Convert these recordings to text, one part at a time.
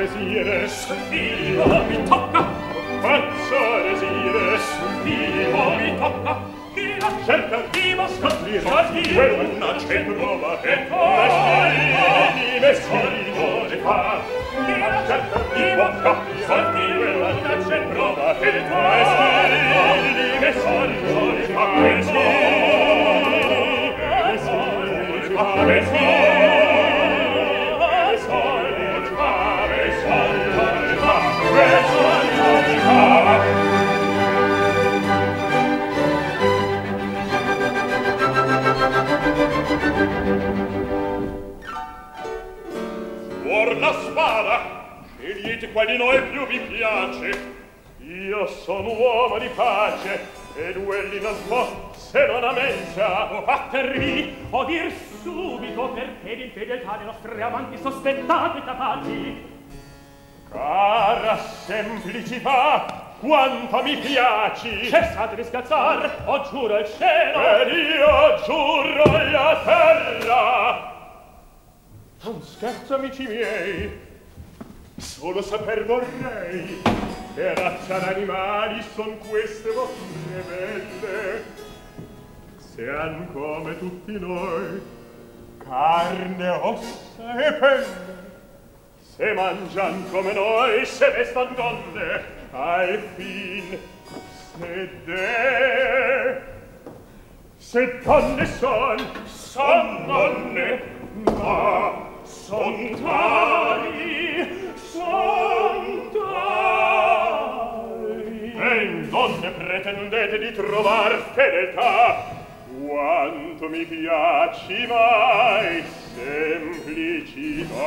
desire sul vivo mi tocca faccio desire sul vivo mi tocca Chi la cerca vivo scoprirò di una cedrova prova poi di vestito ne fa Chi la cerca vivo scoprirò di una cedrova prova poi di vestito ne fa Odir subito perché di infedeltà le nostre amanti sospettate capaci cara semplicità quanto mi piaci. Cessatevi scazzar o giuro il cielo. Ed io giuro la terra. Non scherzo amici miei solo saper vorrei che razza d'animali son queste vostre belle. Se han come tutti noi carne, ossa e pelle. Se mangian come noi, se vestan donne, al fin sede. Se donne son, son donne, ma son tali, son tali. E donne pretendete di trovar fedeltà, quanto mi piaci mai semplicità.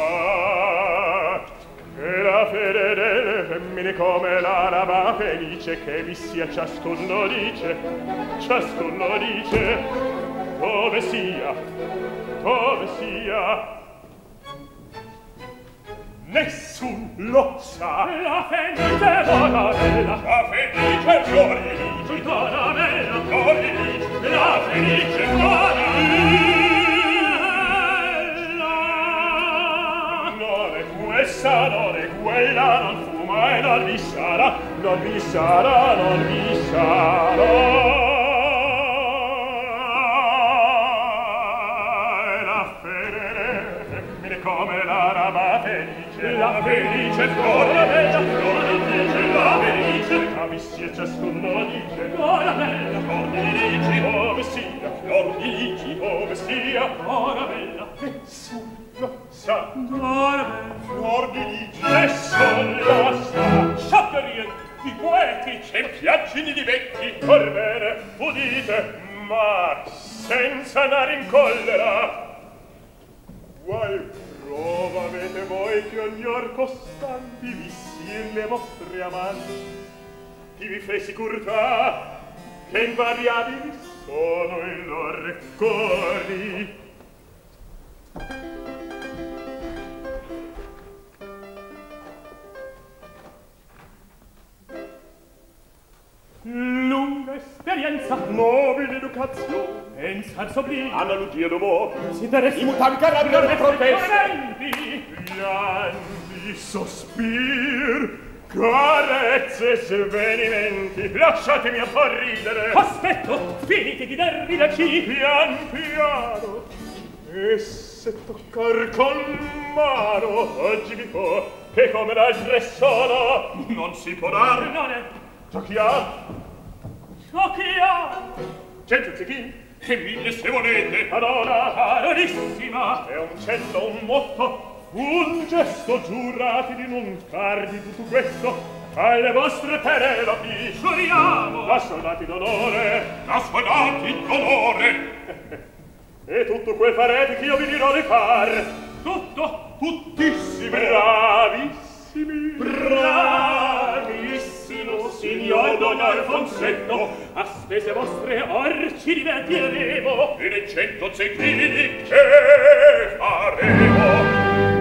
E la fede delle femmine come l'araba felice che vi sia ciascuno dice ciascuno dice dove sia dove sia nessun lo sa. La fenice bonarella la fenice fiorilice bonarella fiorilice la fenice bonarella non è questa non è quella non fu mai non vi sarà non vi sarà non vi sarà. Come la rabbia bella, felice, flora bella, flora la felice, avissi e ciascuno dice, flora bella, flor di ligi, ove sia, flor di ligi, ove sia, flora bella, nessuno sa, flora bella, flor di lici, e sola sta, sciatterie di poeti, e piaggini di vecchi, corbere, udite, ma senza andare in collera, Qualcuno prova avete voi che ogni or costanti vi le vostre amanti chi vi fe sicurtà che invariabili sono i lor ricordi Lunga esperienza, nobile educazione, pensar soblio, analogia d'uomo, consideresse immutabili caratteri le proteste, pianti, sospir, carezze svenimenti, lasciatemi a far ridere. Aspetto, finiti di darvi la ci. Pian piano, e se toccar con mano, oggi vi può, che come l'altre sono non si può dar. Perdone, Giochia! Giochia! Cento zecchini! E mille se volete! Madonna carissima! È un cento, un motto, un gesto, giurati di non cardi tutto questo! Alle vostre perelopi! Giuriamo! Da soldati d'onore! Da soldati d'onore! e tutto quel farete che io vi dirò di far! Tutto! Tuttissimi! Bravissimi! Bravissimi! Albertino, signor Don Alfonsetto, a spese vostre or divertiremo, e nei cento zecchini che faremo.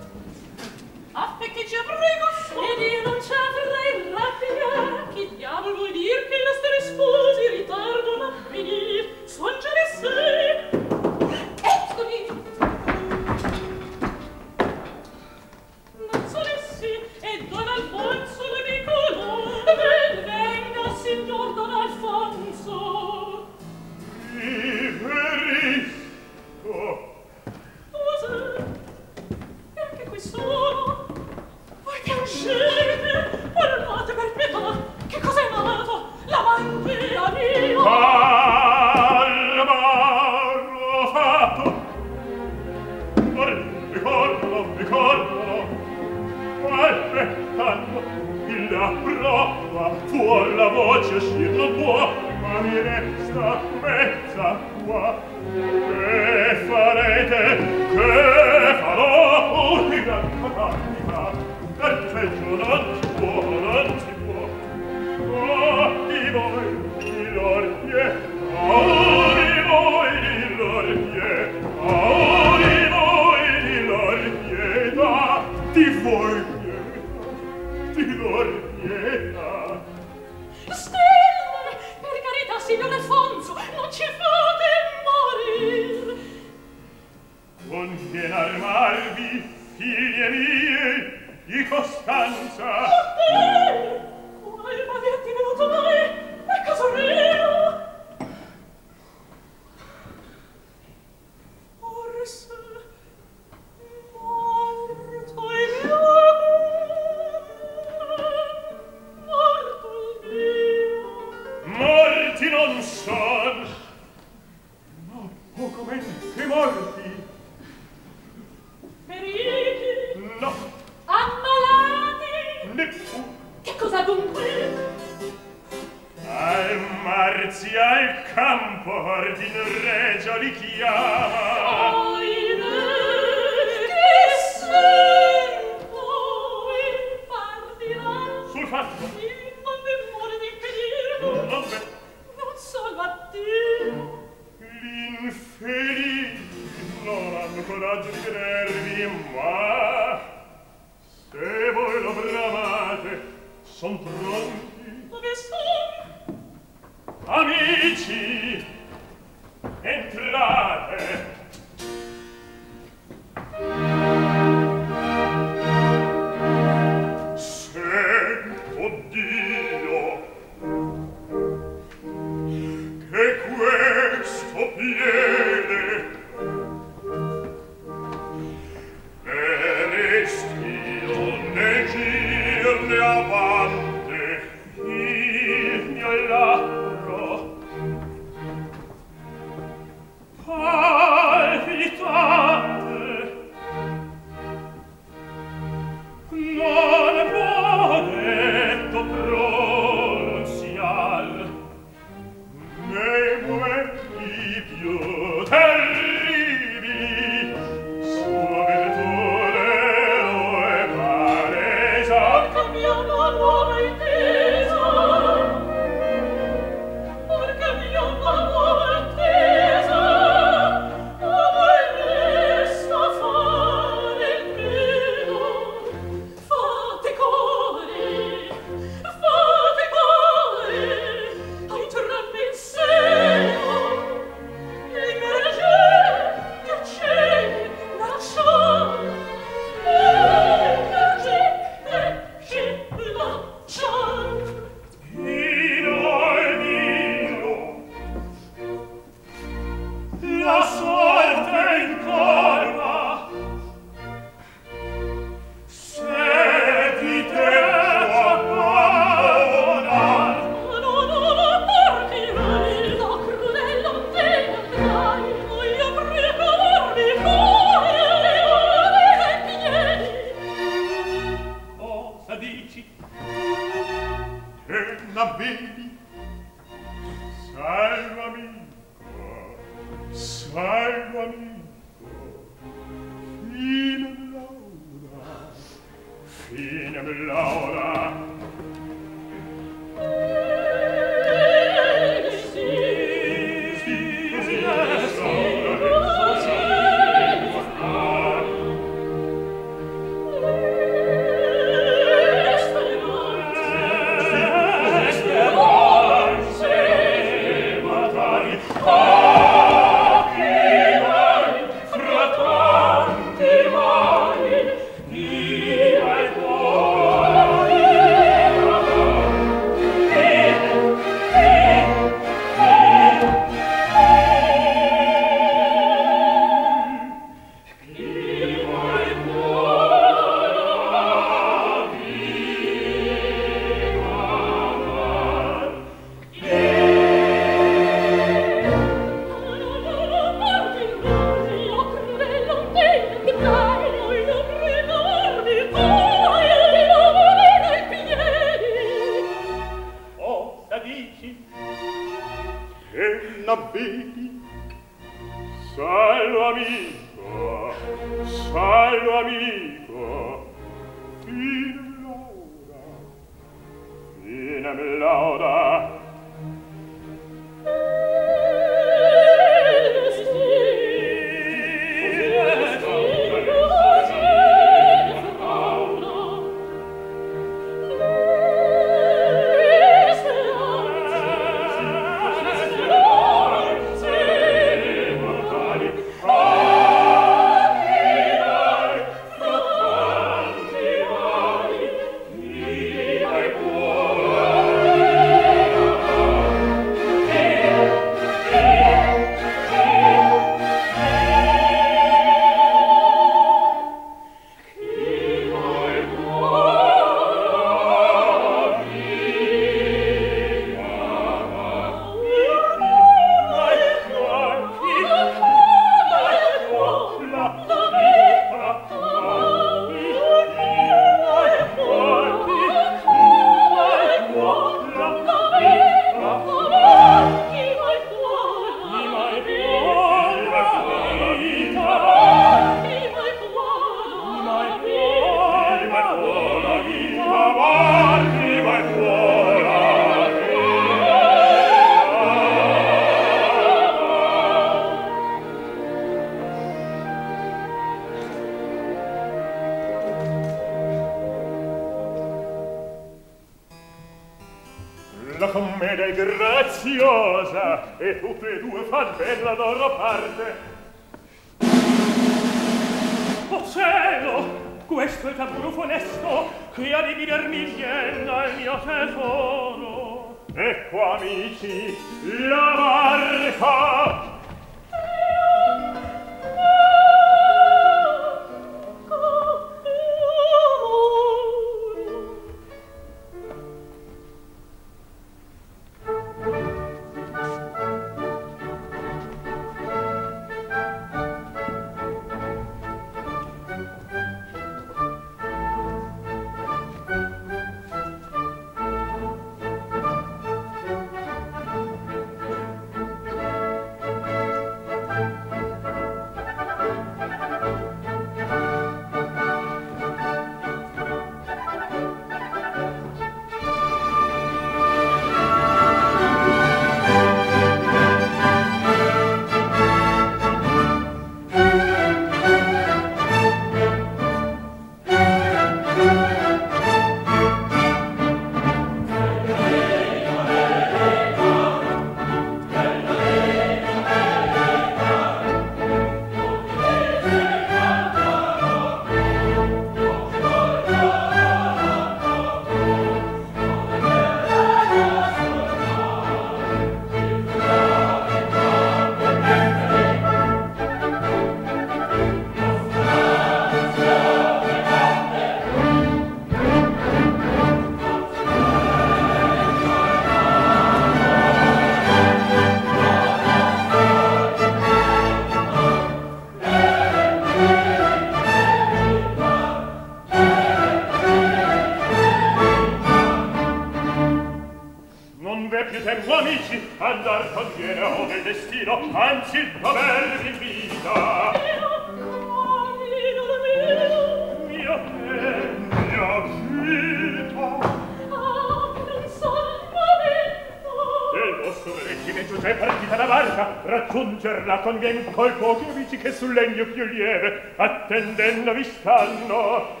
legno più lieve attendendo vi stanno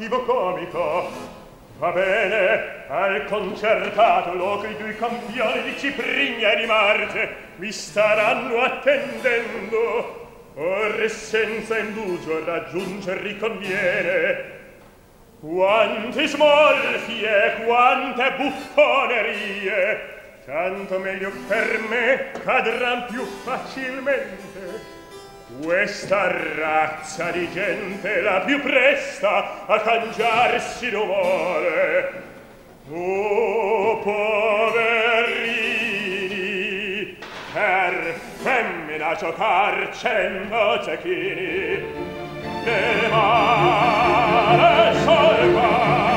cattivo comico. Va bene al concertato loco i due campioni di Ciprigna e di Marte mi staranno attendendo. Or senza indugio raggiunger riconviene. Quanti smorfi e quante buffonerie. Tanto meglio per me cadran più facilmente questa razza di gente la più presta a cangiarsi non vuole. O poverini, per femmina giocar cento cecchini, nel mare solvare,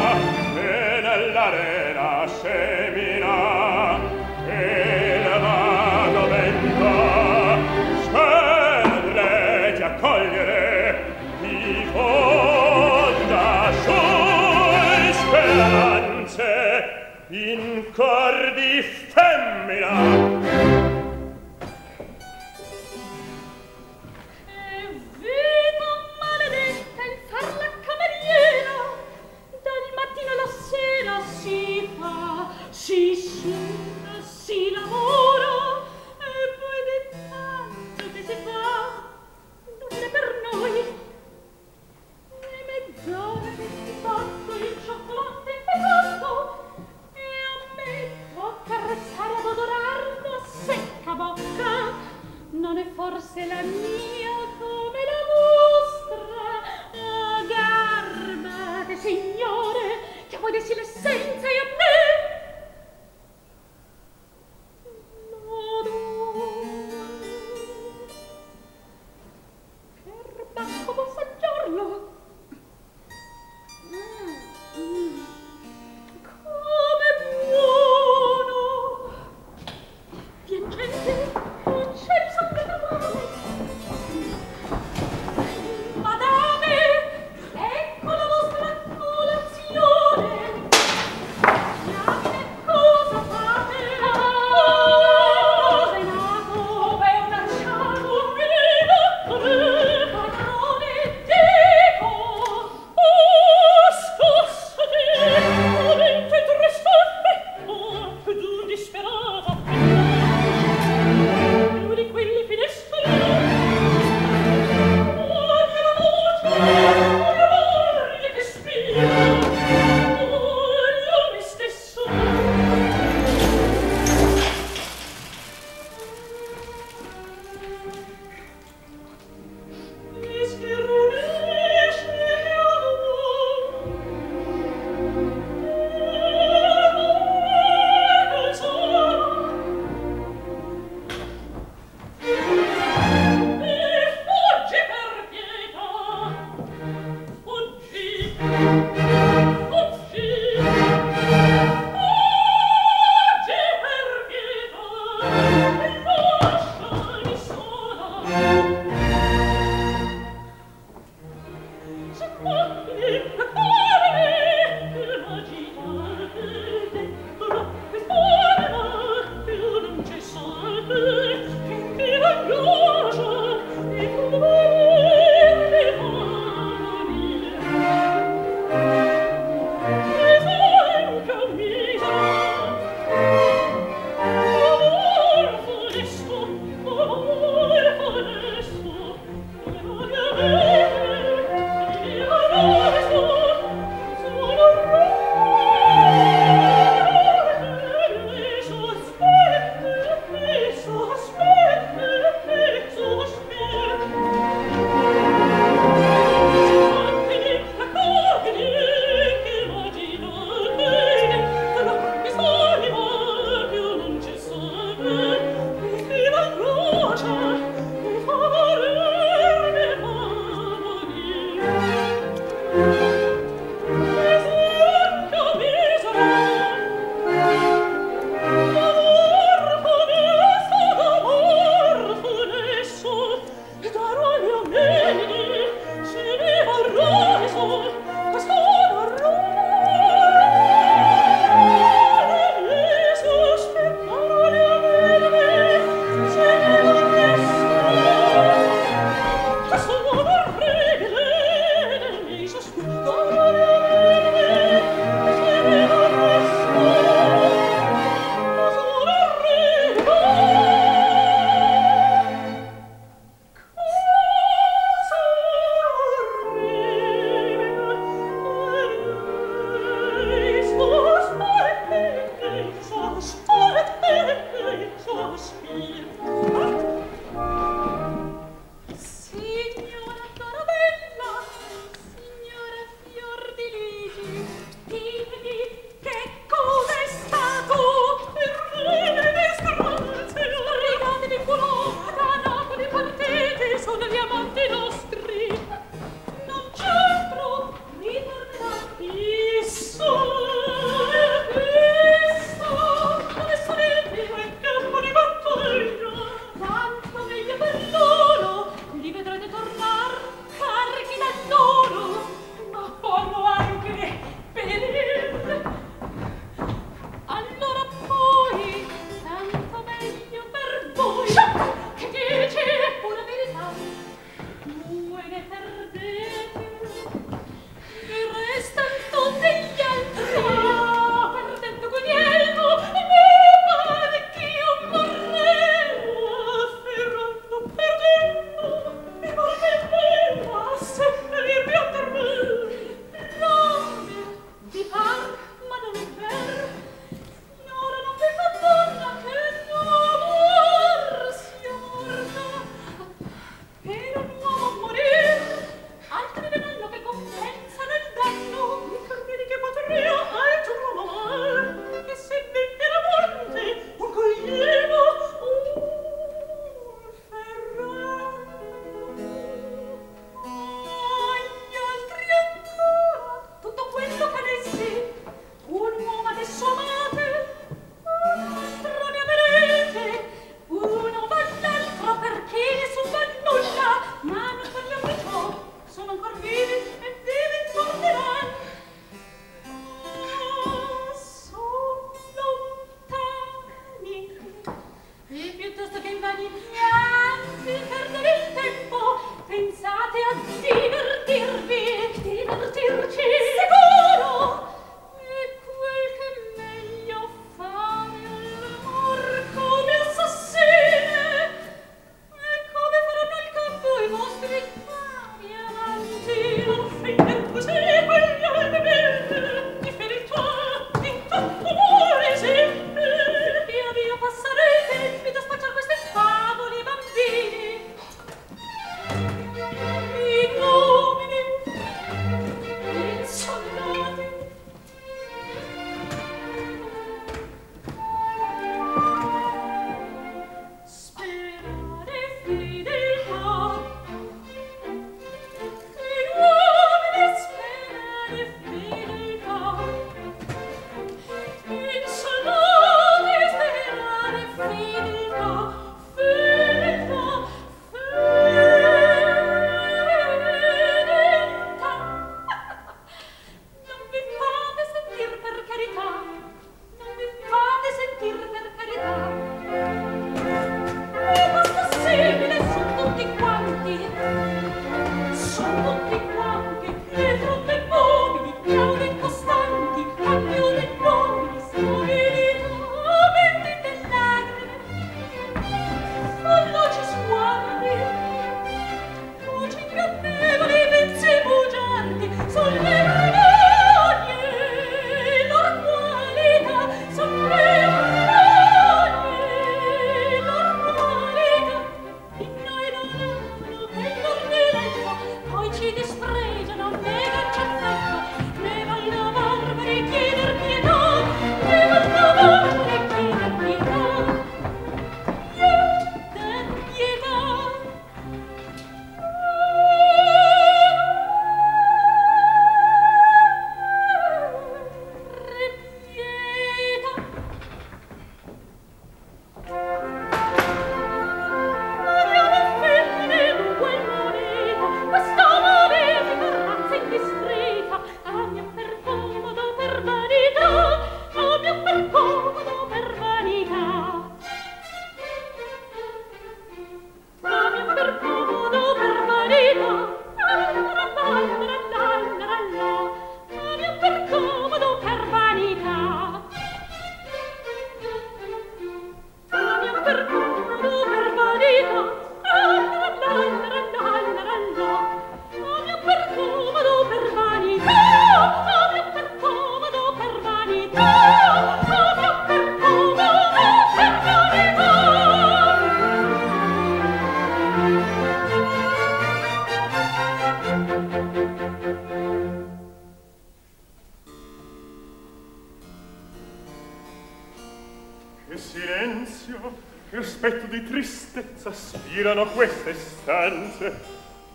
spirano queste stanze.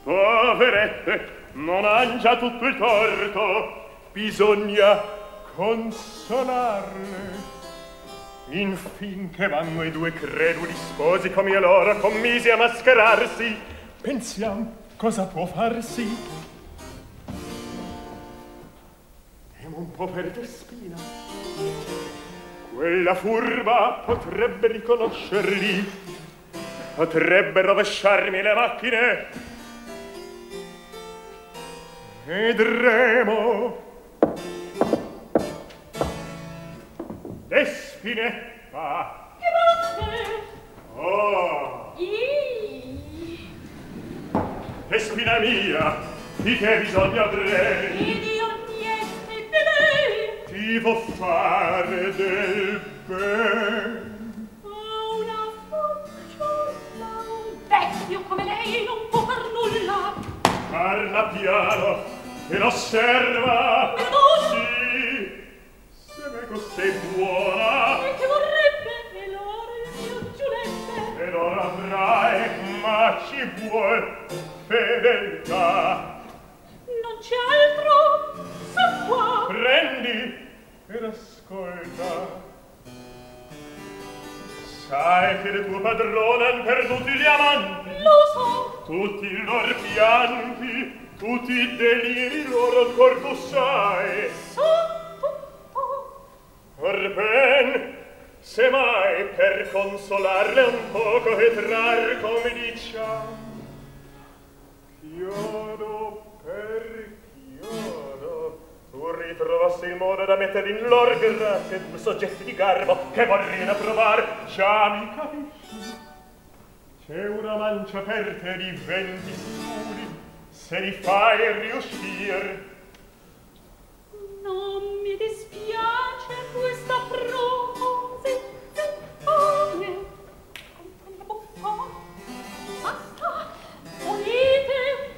Poverette, non han già tutto il torto, bisogna consolarle. Infin che vanno i due creduli sposi come loro commisi a mascherarsi, pensiamo cosa può farsi. Temo un po' per spina. Quella furba potrebbe riconoscerli, potrebbero rovesciarmi le macchine. Vedremo. Despineffa grazie oh. Ii. Despina mia di che bisogno avrei? E di ogni essere ti vo fare del bene. Vecchio come lei non può far nulla. Parla piano, e l'osserva. Me lo Sì, se me costei buona. E che vorrebbe, e l'ora il mio Giulette. E l'ora avrai, ma ci vuol fedeltà. Non c'è altro, se può. Prendi ed ascolta. Sai che le tue padrone han perduti gli amanti. Lo so. Tutti i loro pianti, tutti i deliri loro ancor tu sai. So tutto. Or ben, se mai per consolarle un poco e trar come diciamo, chiodo per chiodo ritrovassi il modo da mettere in l'organa che due soggetti di garbo che vorrei provar. Già mi capisci c'è una mancia per te di venti studi se li fai riuscir. Non mi dispiace questa proposizione con la boccone basta volete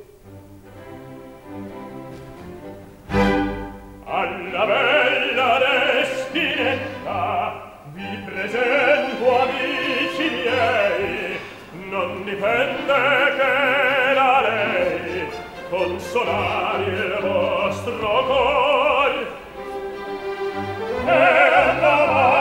alla bella destinetta vi presento amici miei. Non dipende che da lei consolare il vostro cor. E alla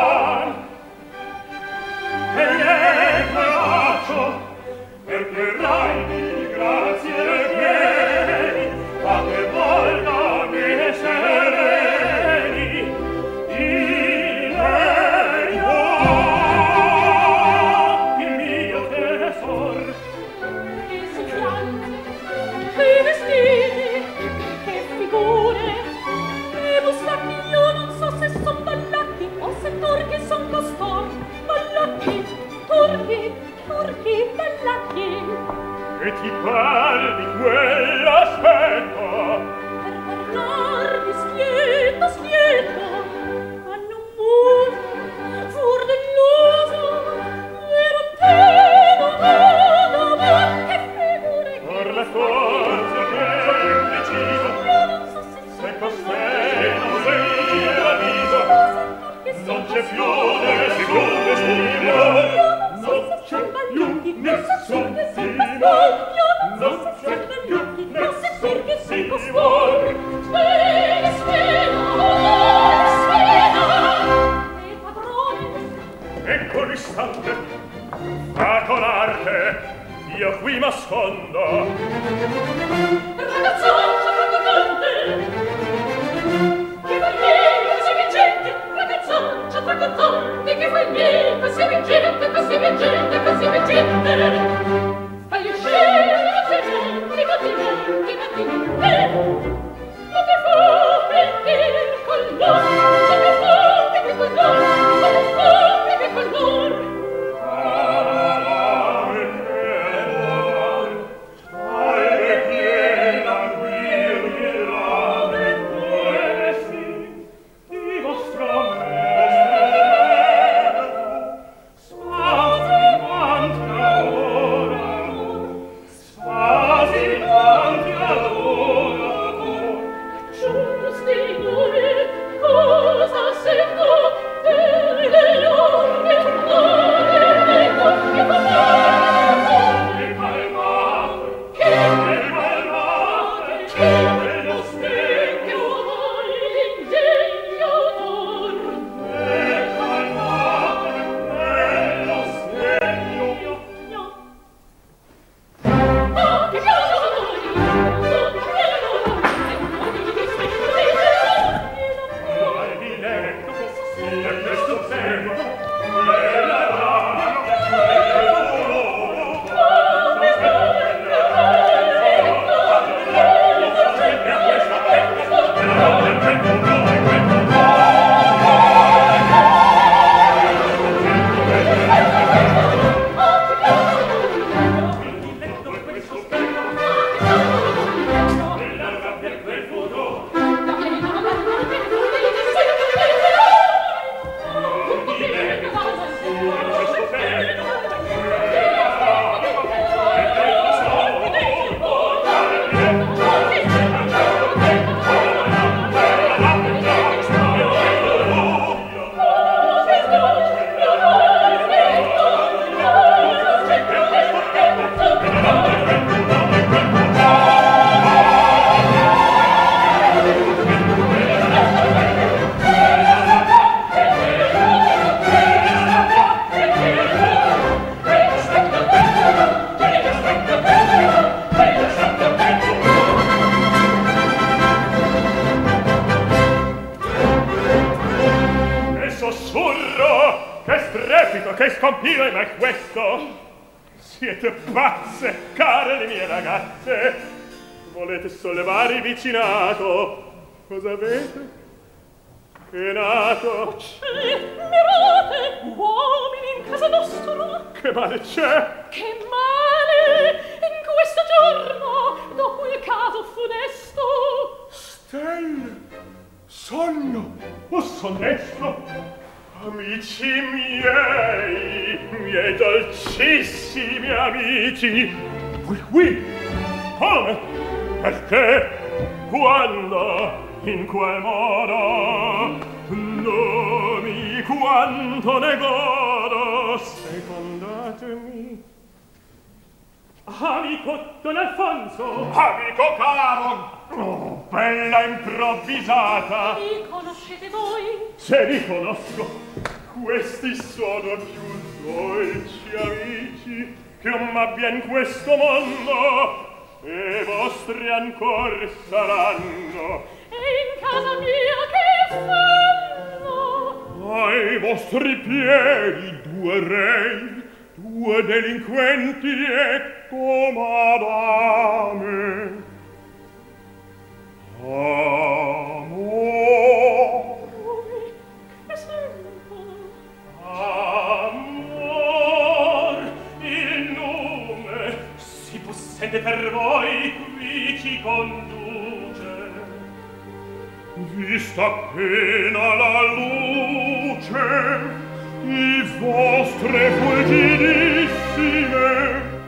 il vostre fulgidissime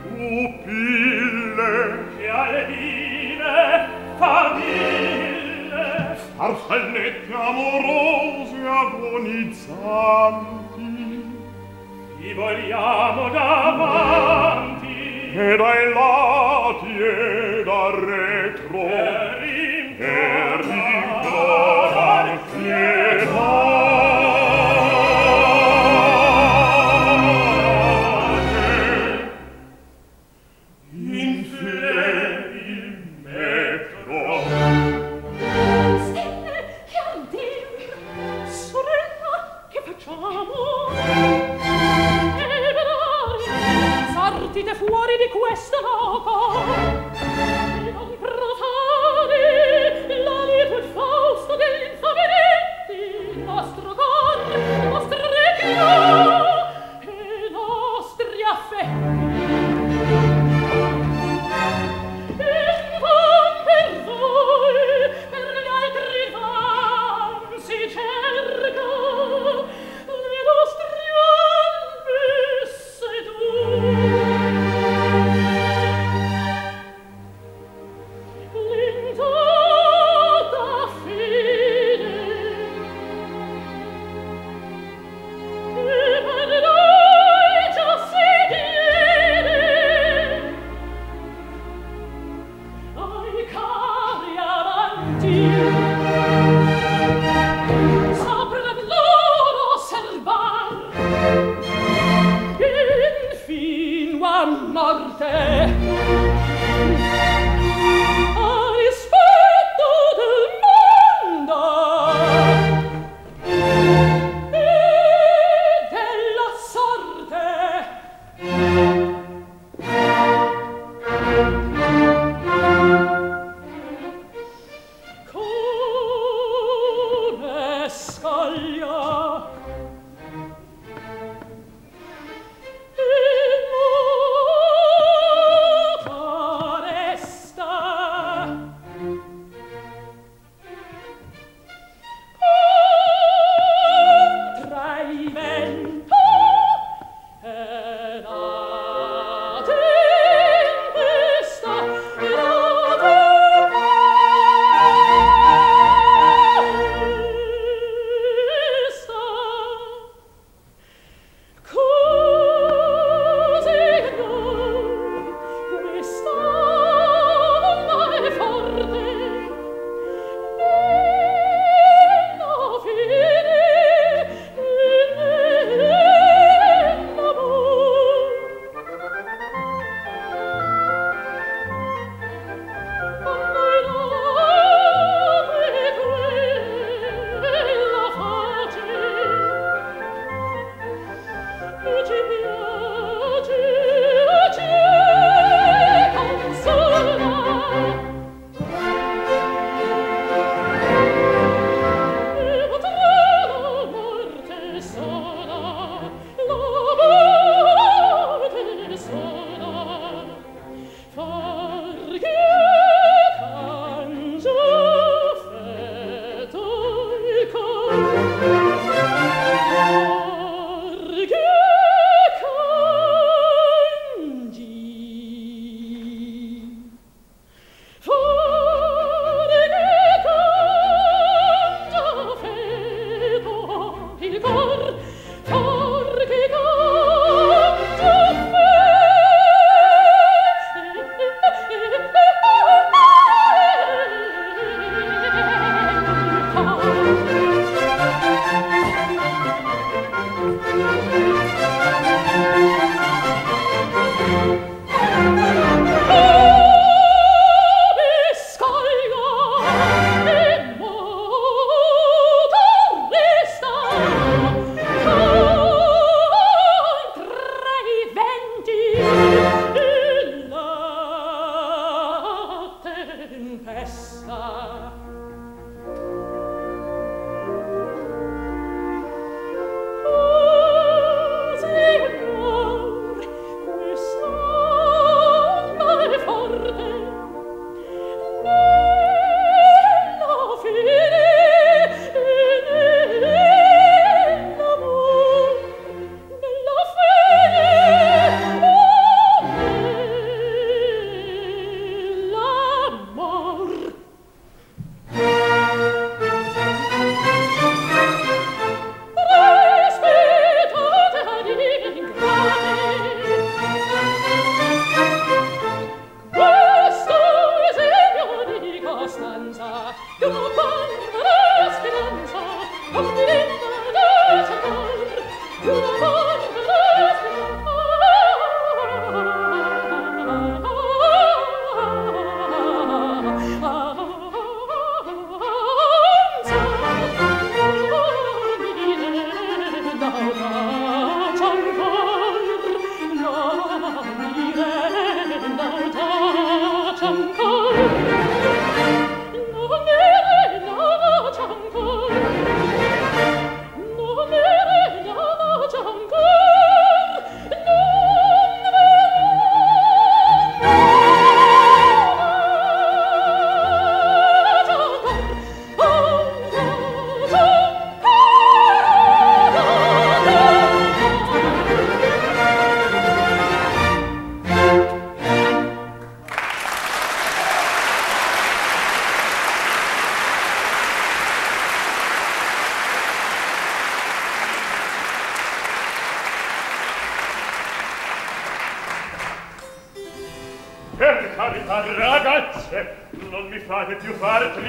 pupille. Che alle vive faville farfallette amorose agonizzanti. Vi vogliamo davanti. E dai lati e da re.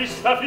Stuff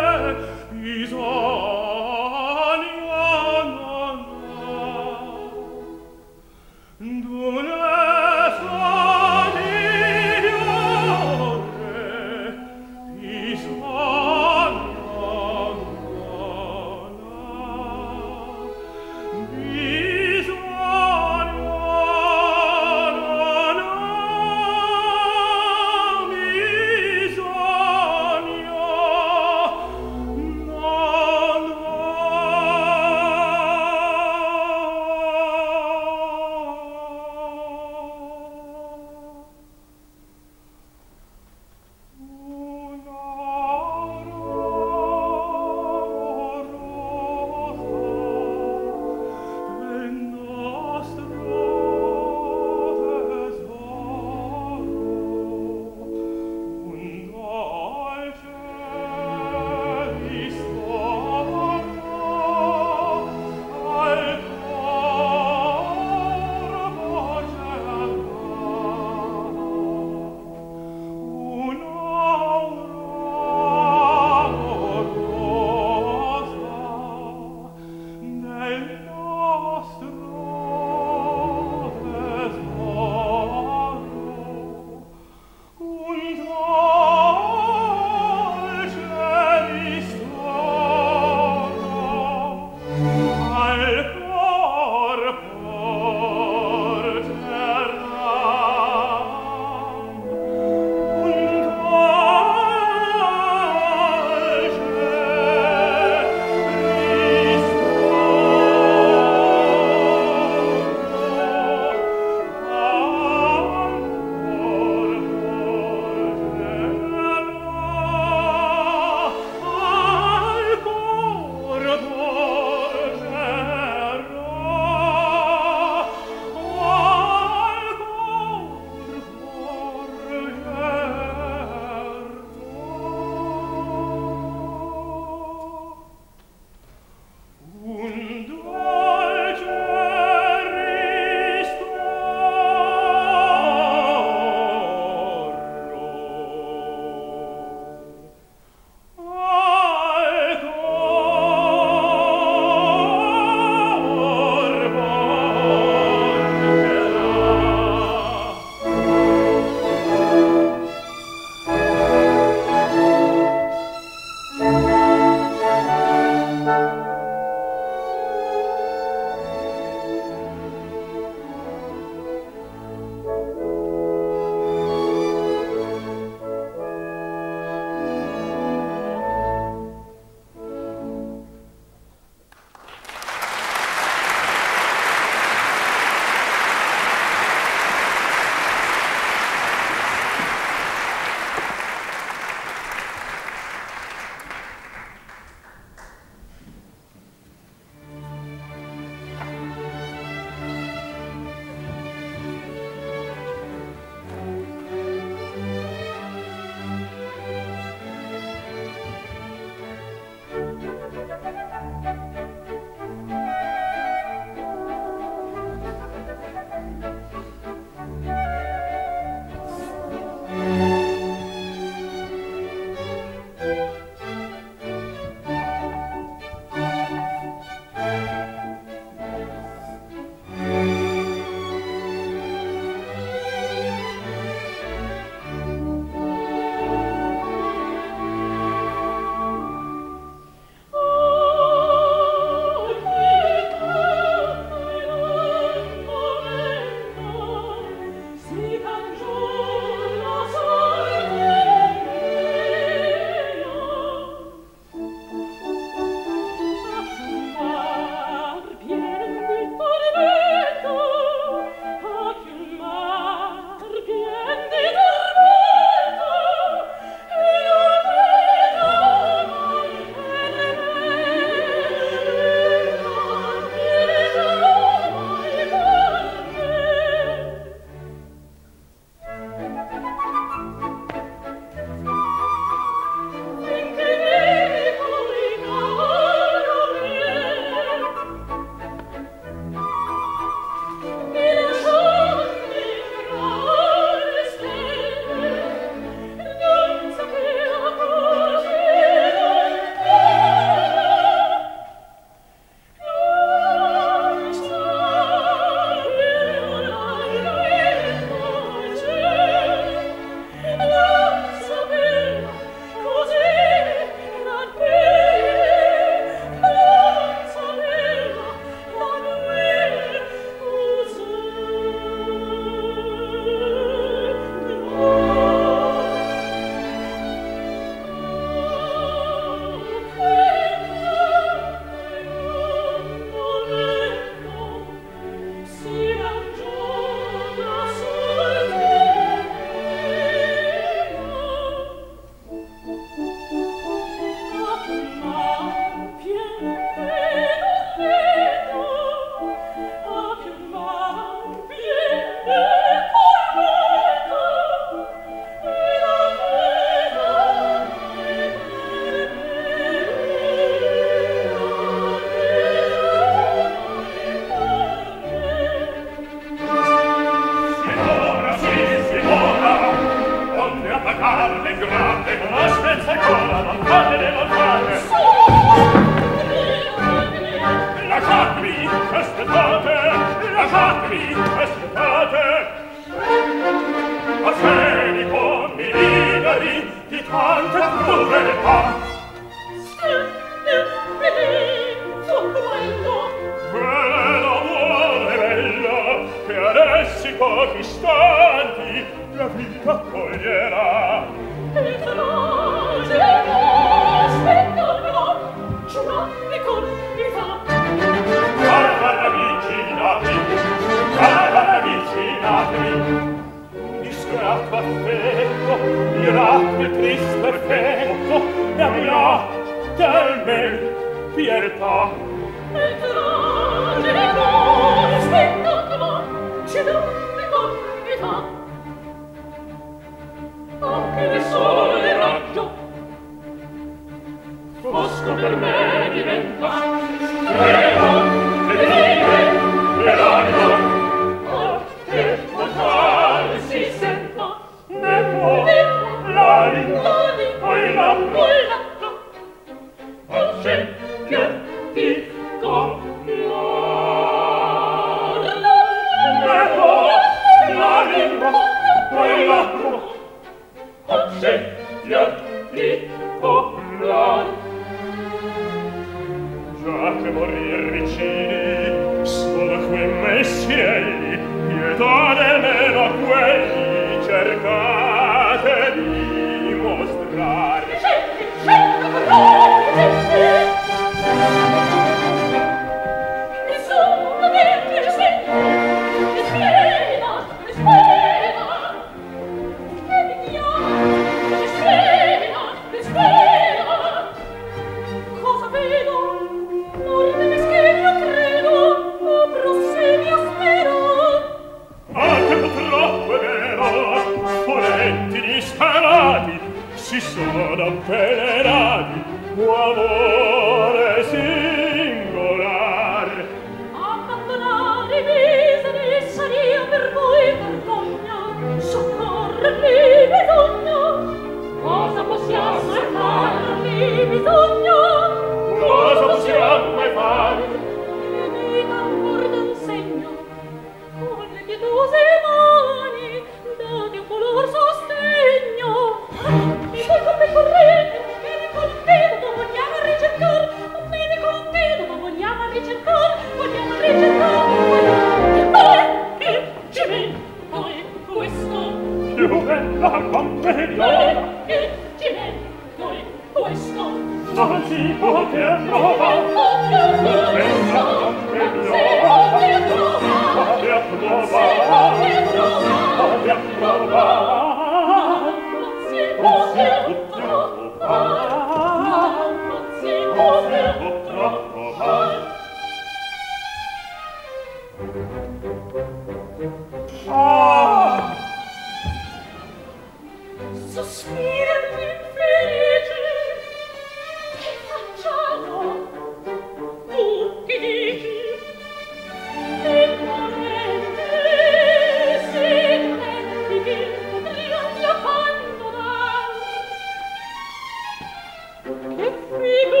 Que frio!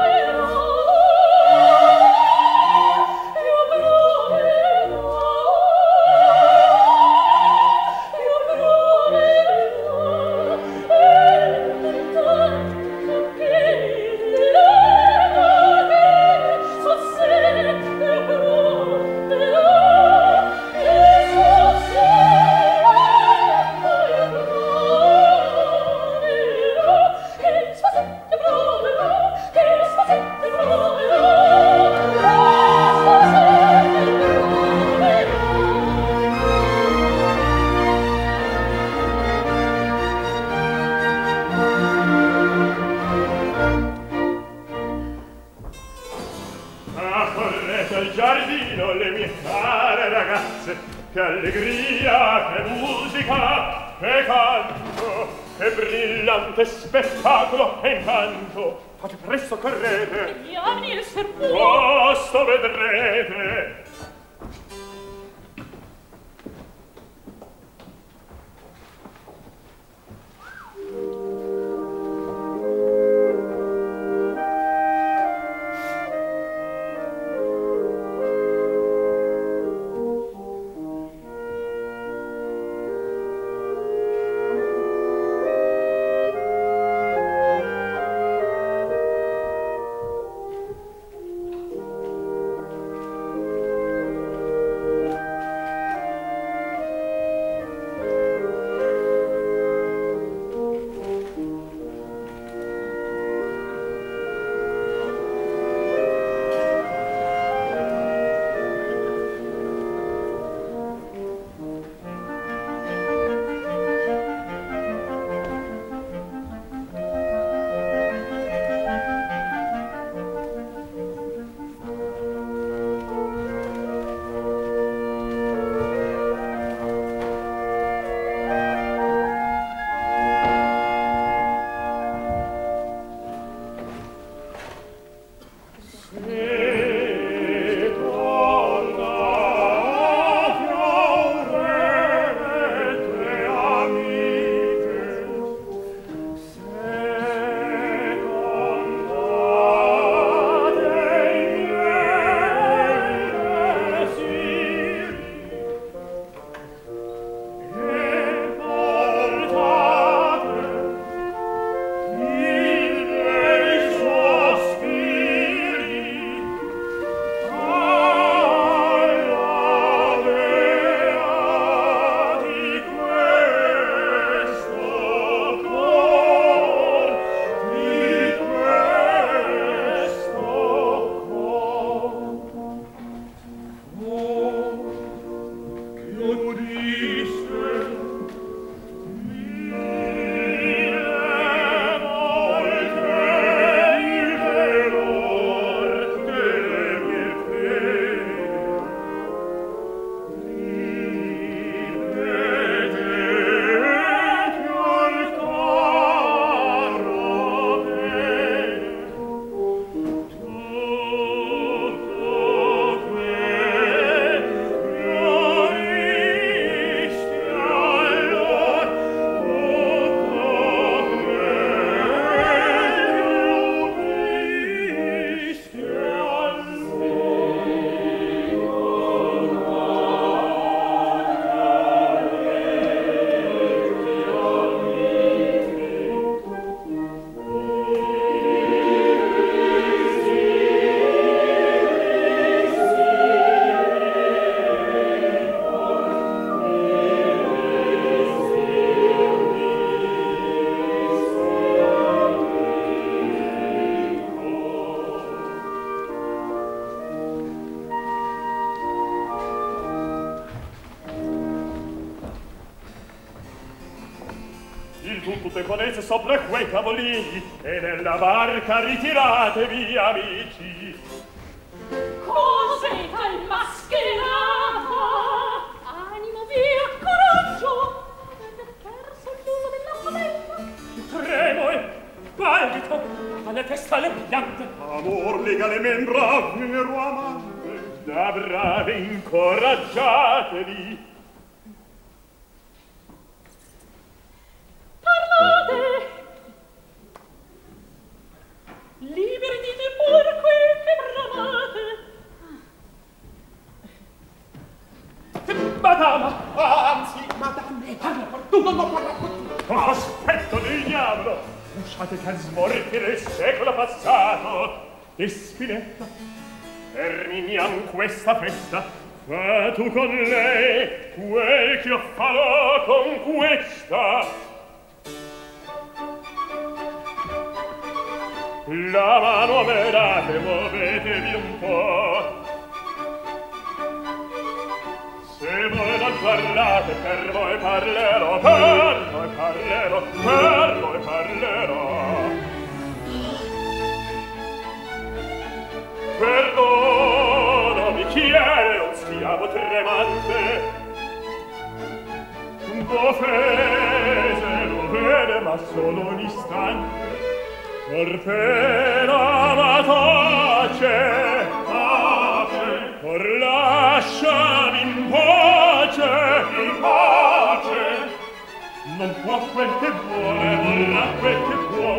Oh. sopra quei tavolini non con lei quel ch'io farò con questa. La mano me date muovetevi un po' se voi non parlate per voi parlerò per voi parlerò per voi parlerò. tremante. D'offese lo vede ma solo un istante. Orfena ma tace tace or lasciami in pace in pace. Non può quel che vuole vorrà quel che può.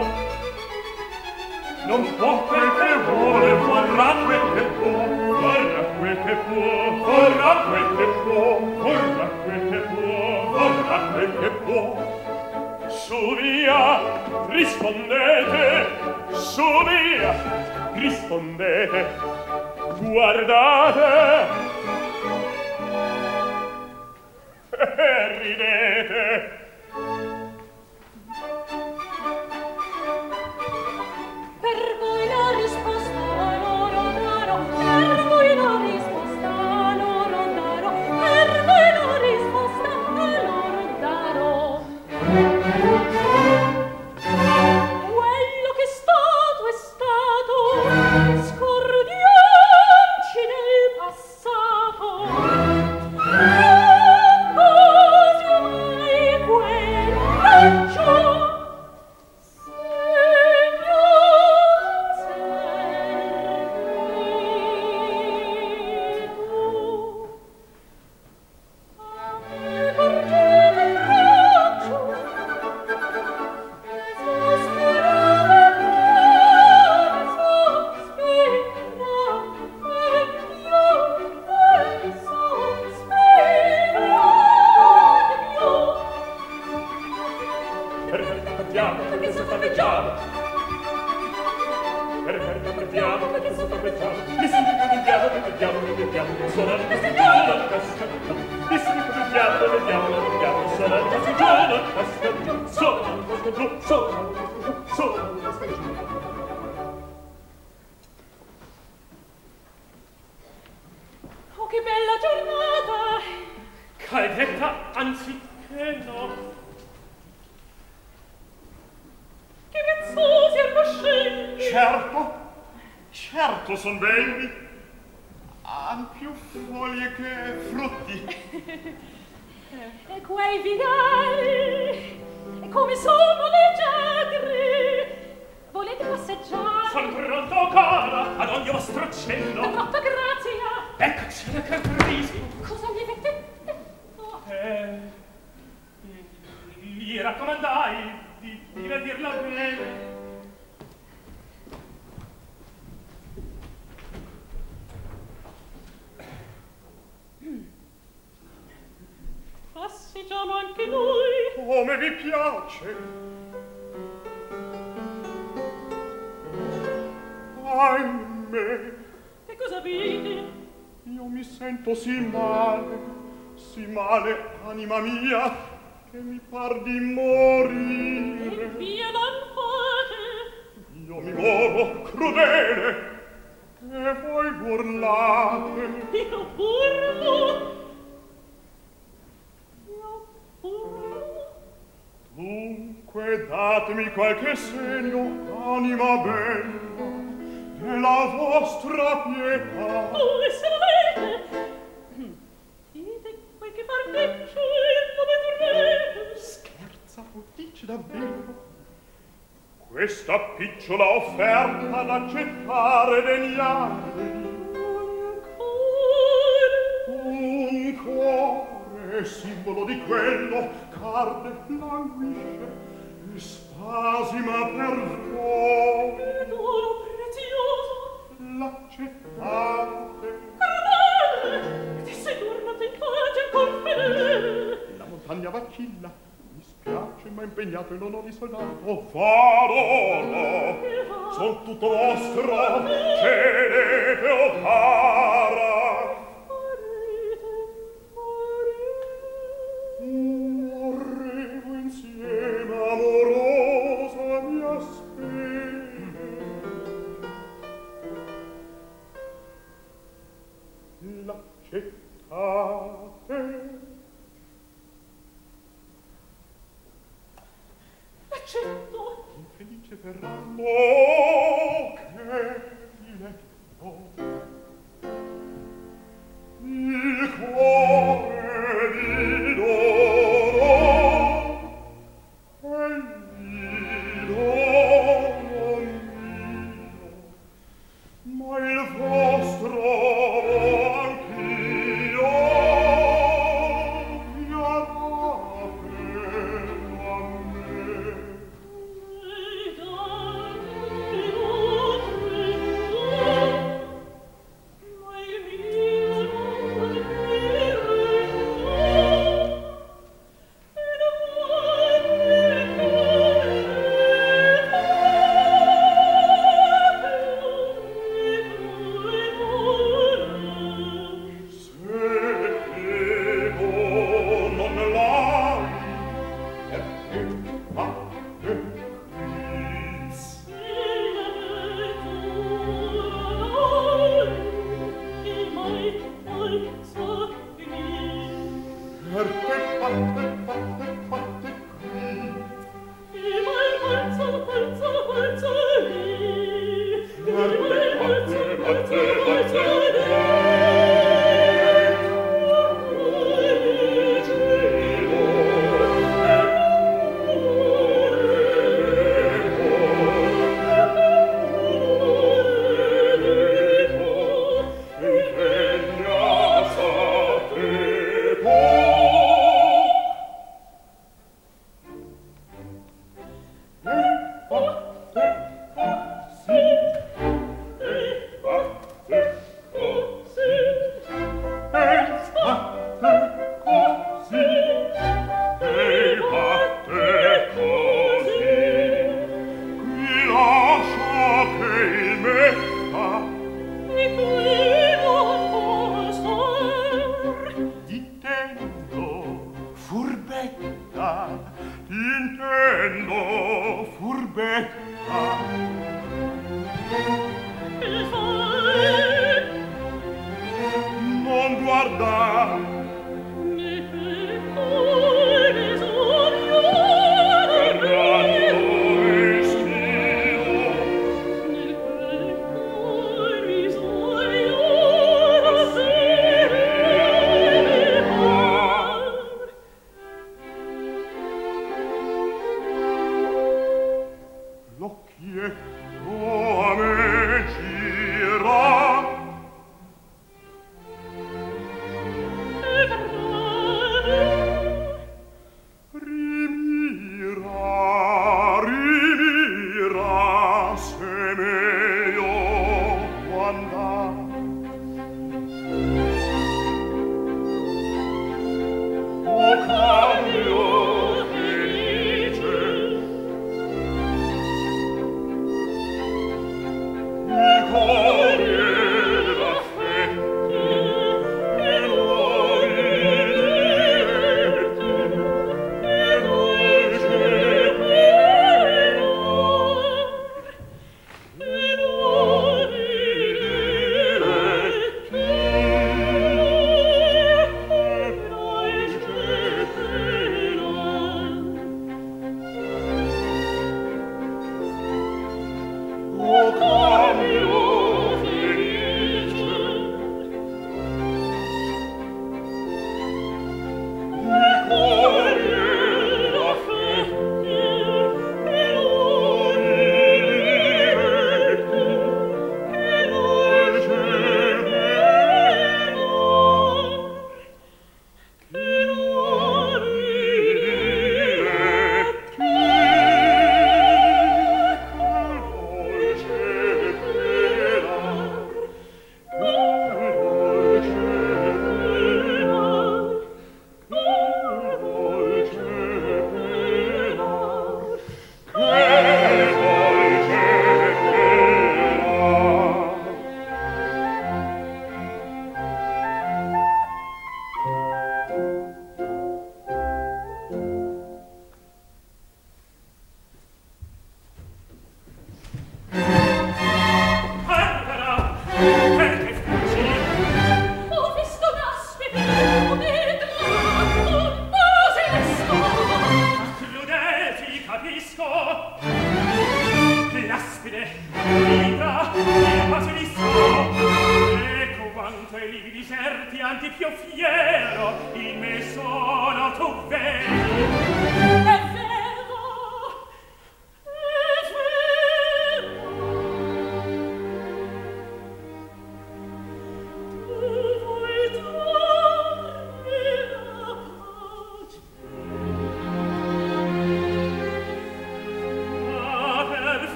Non può quel che vuole vorrà quel che può. Vorrà quel che può, farà oh, quel che può, farà oh, quel che può, farà oh, quel che può. Su via, rispondete, su via, rispondete, guardate. E ridete.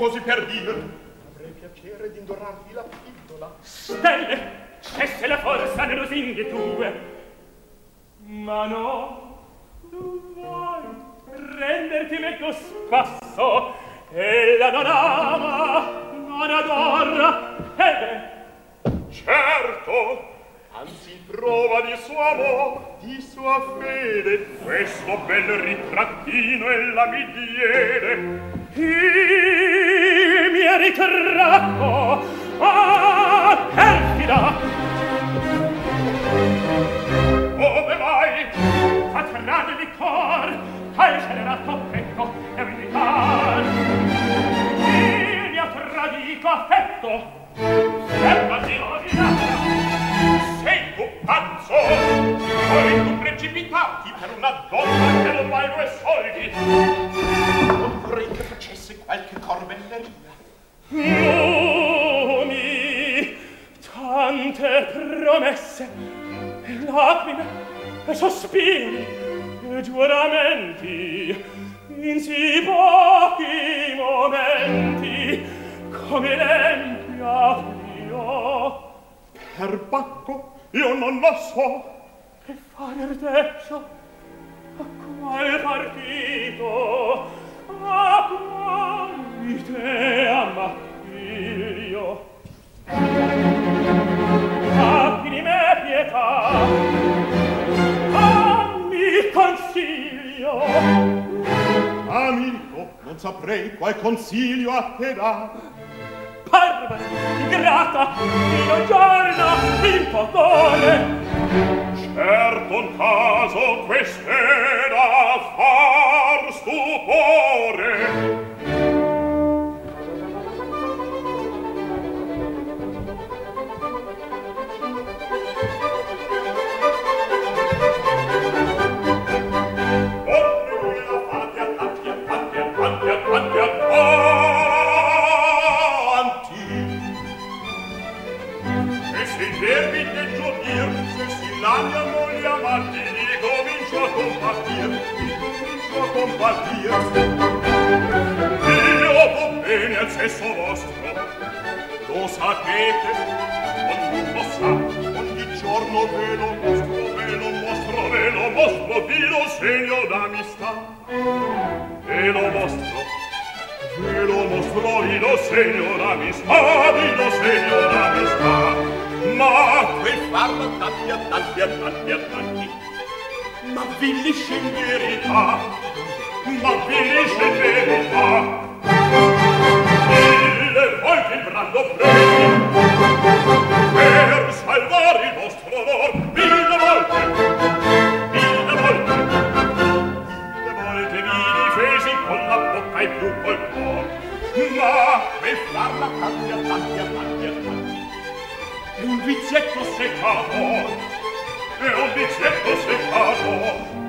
così per dire. Avrei piacere d'indorarvi la pillola. Stelle, cesse la forza nello rosinghe tue. Ma no, non vuoi renderti meco spasso. Ella non ama, non adora. Ebbene, certo, anzi prova di suo amor, di sua fede, questo bel ritrattino ella mi diede. Io ritratto. Ah perfida. Vai mai fatran di cor calcerato petto e militar. Il mio tradito affetto sembra di sei un pazzo vorrei tu precipitati per una donna che non valgo e soldi. lacrime e sospiri e giuramenti in si pochi momenti come l'empia flio per Bacco io non lo so. Che fare adesso a quale partito? A quale te ammatilio Thank you saprei qual consiglio a te dar Barbara, ingrata, io giorno in pogone. Certo un caso quest'era far stupore. combattir Io vo bene al sesso vostro. Lo sapete, ognuno sa. Ogni giorno ve lo mostro, ve lo mostro, ve lo mostro Vi lo segno d'amistà. Ve lo mostro, ve lo mostro Vi lo segno d'amistà, vi lo segno d'amistà. Ma quel farlo tanti a tanti a tanti a tanti. Ma vi li scenderità ma felice verità mille volte il brando preso per salvare il vostro onor mille volte mille volte. Mille volte vi difesi con la bocca e più col cor ma per farla tanti a tanti attacchi attacchi attacchi è un vizietto seccato. È un vizietto seccato.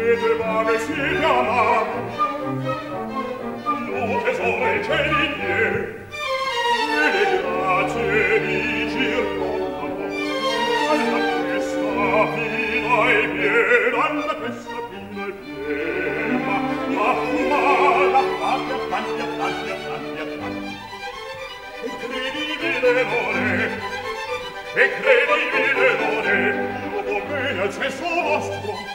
Edelwaage sie jammer, Lote sore celinie, Quelle grazie Alla testa fino ai piedi, Alla testa fino ai piedi, Ma la patria, patria, patria, patria, patria, Incredibile amore, Incredibile l'ore, Io vo bene al vostro,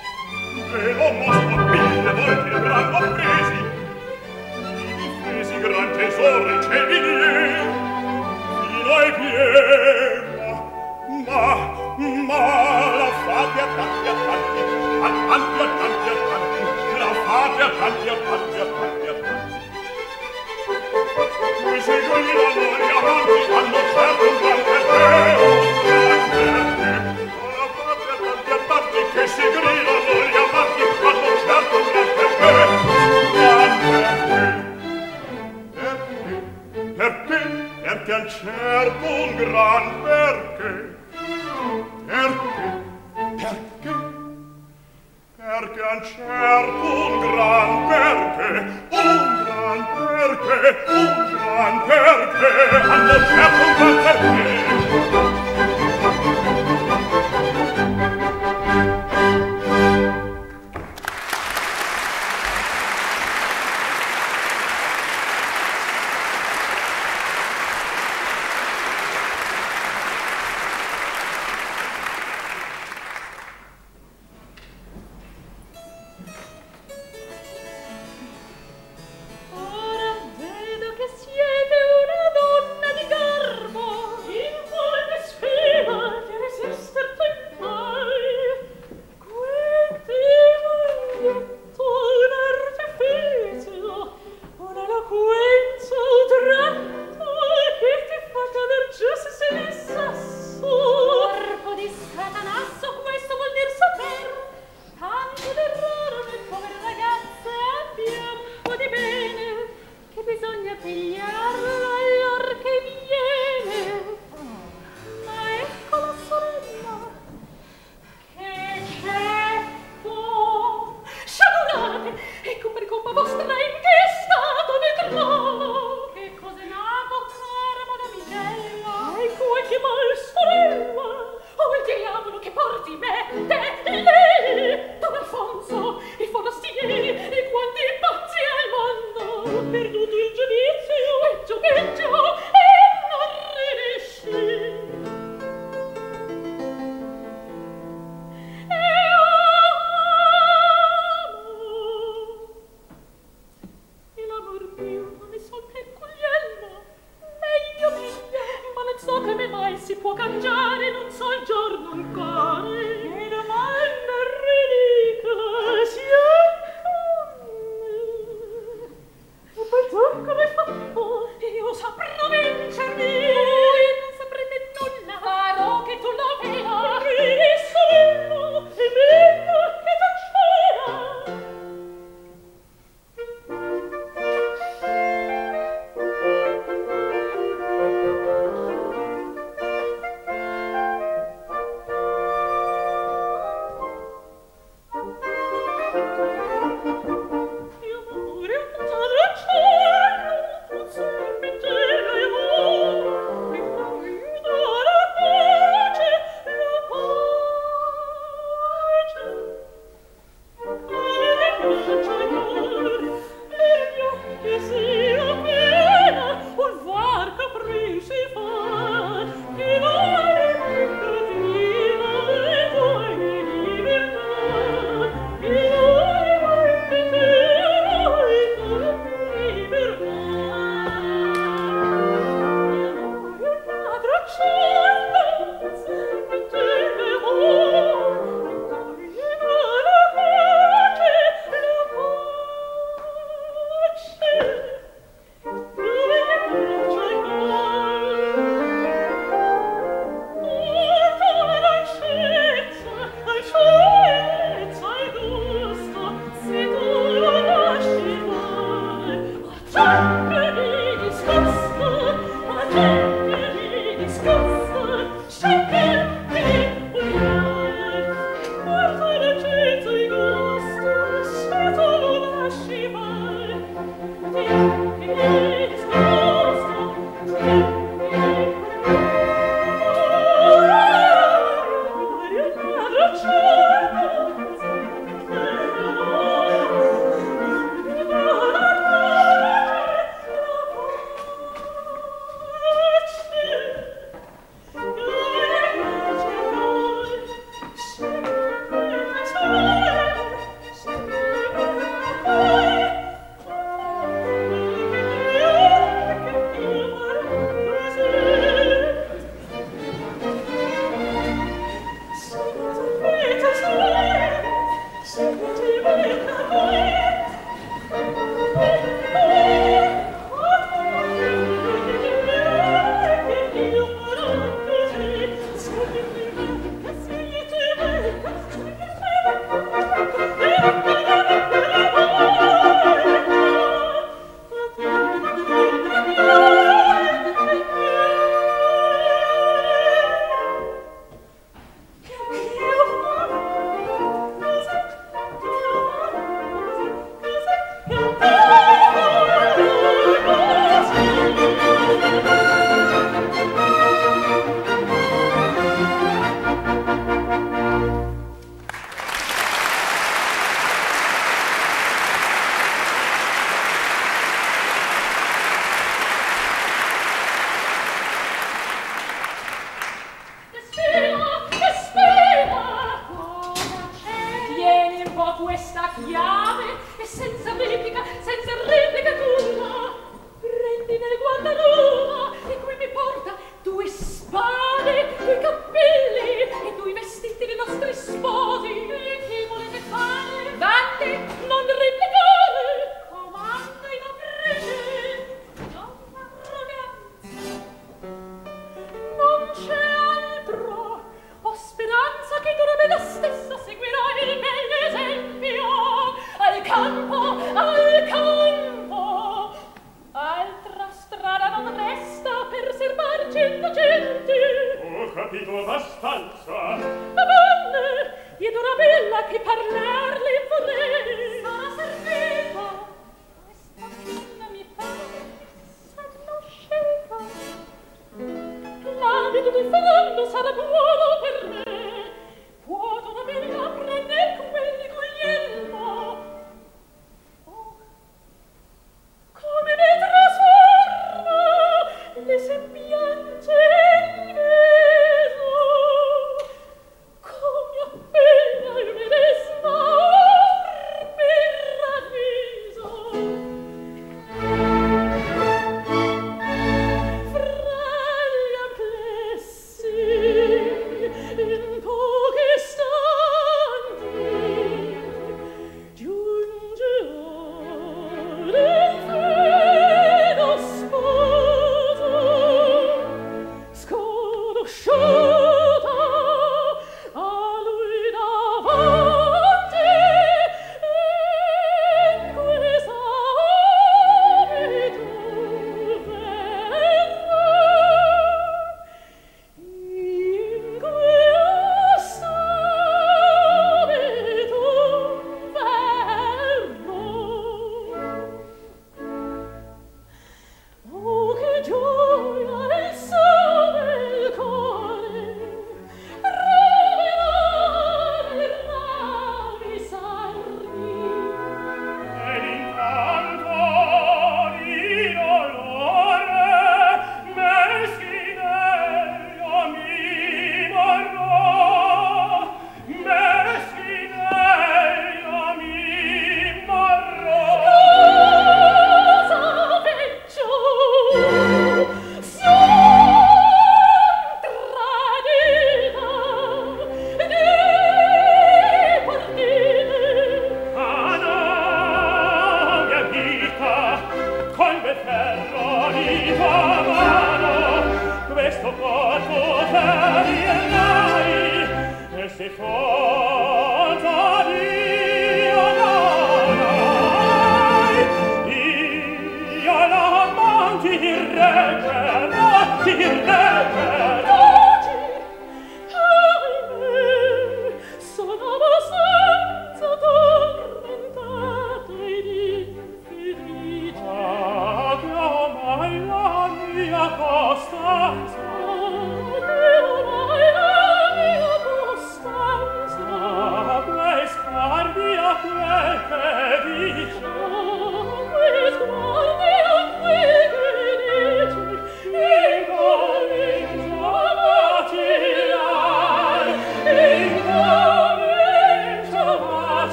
Avevo mostro mille volte il rango appresi, difesi gran tesoro ricevi die, fino ai ma, la fate a tanti a tanti, a tanti a tanti a tanti, la fate a tanti a tanti a tanti a che si del certo un gran perché. Perché? Perché? Perché un certo un gran perché un gran perché un gran perché. Hanno certo un gran perché.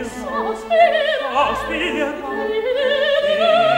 Aspira, aspira, aspira,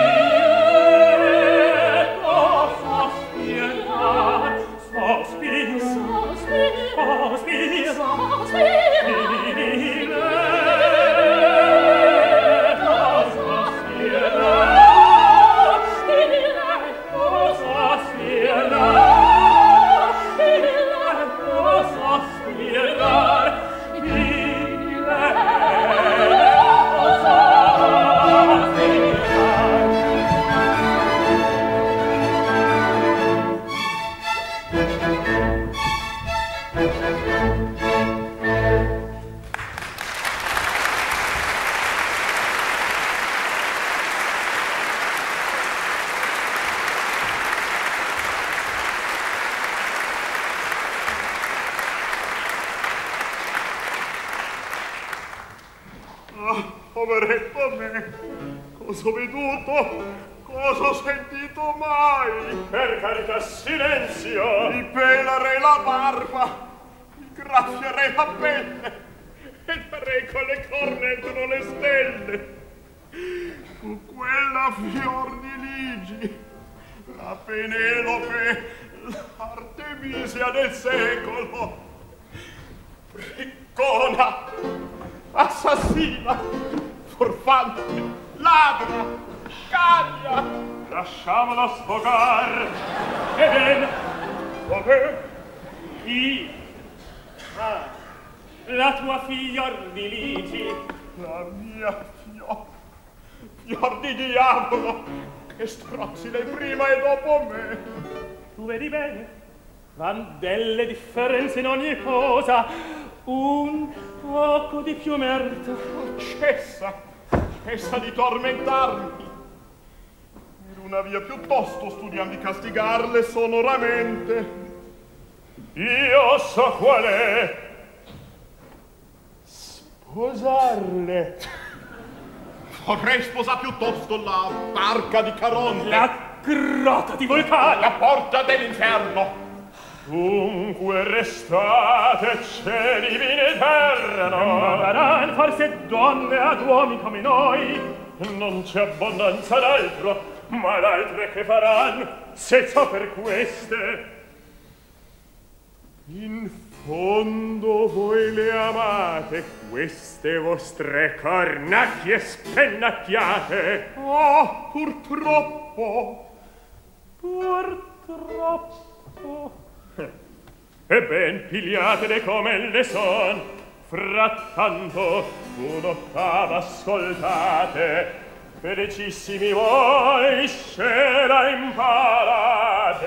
diavolo che strozzi lei prima e dopo me. Tu vedi bene? Van delle differenze in ogni cosa. Un poco di più merito. Oh, cessa cessa di tormentarmi. Per una via piuttosto studiam di castigarle sonoramente. Io so qual è. Sposarle. sposarle. Vorrei sposar piuttosto la barca di Caronte. La grotta di Vulcano. La porta dell'inferno. Dunque restate cieli in eterno. Ma daran forse donne ad uomini come noi. Non c'è abbondanza d'altro, ma l'altre che faran, se ciò per queste. In quando voi le amate queste vostre cornacchie spennacchiate. Ah, oh purtroppo purtroppo e ben pigliatele come le son frattanto un'ottava ascoltate. Felicissimi voi scena imparate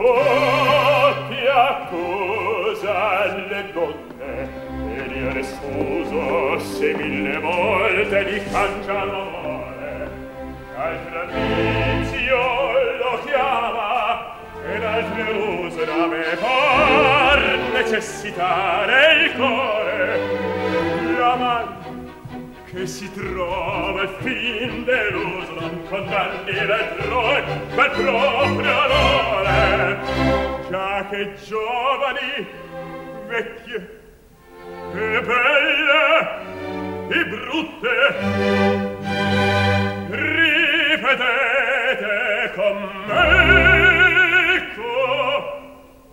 tutti accusa le donne e io ne scuso se mille volte li cangia l'amore. Al tradizio lo chiama ed altre ruse da me far necessitare il cuore. L'amante che si trova il fin deluso non condanni l'errore per proprio onore già che giovani vecchie e belle e brutte ripetete con me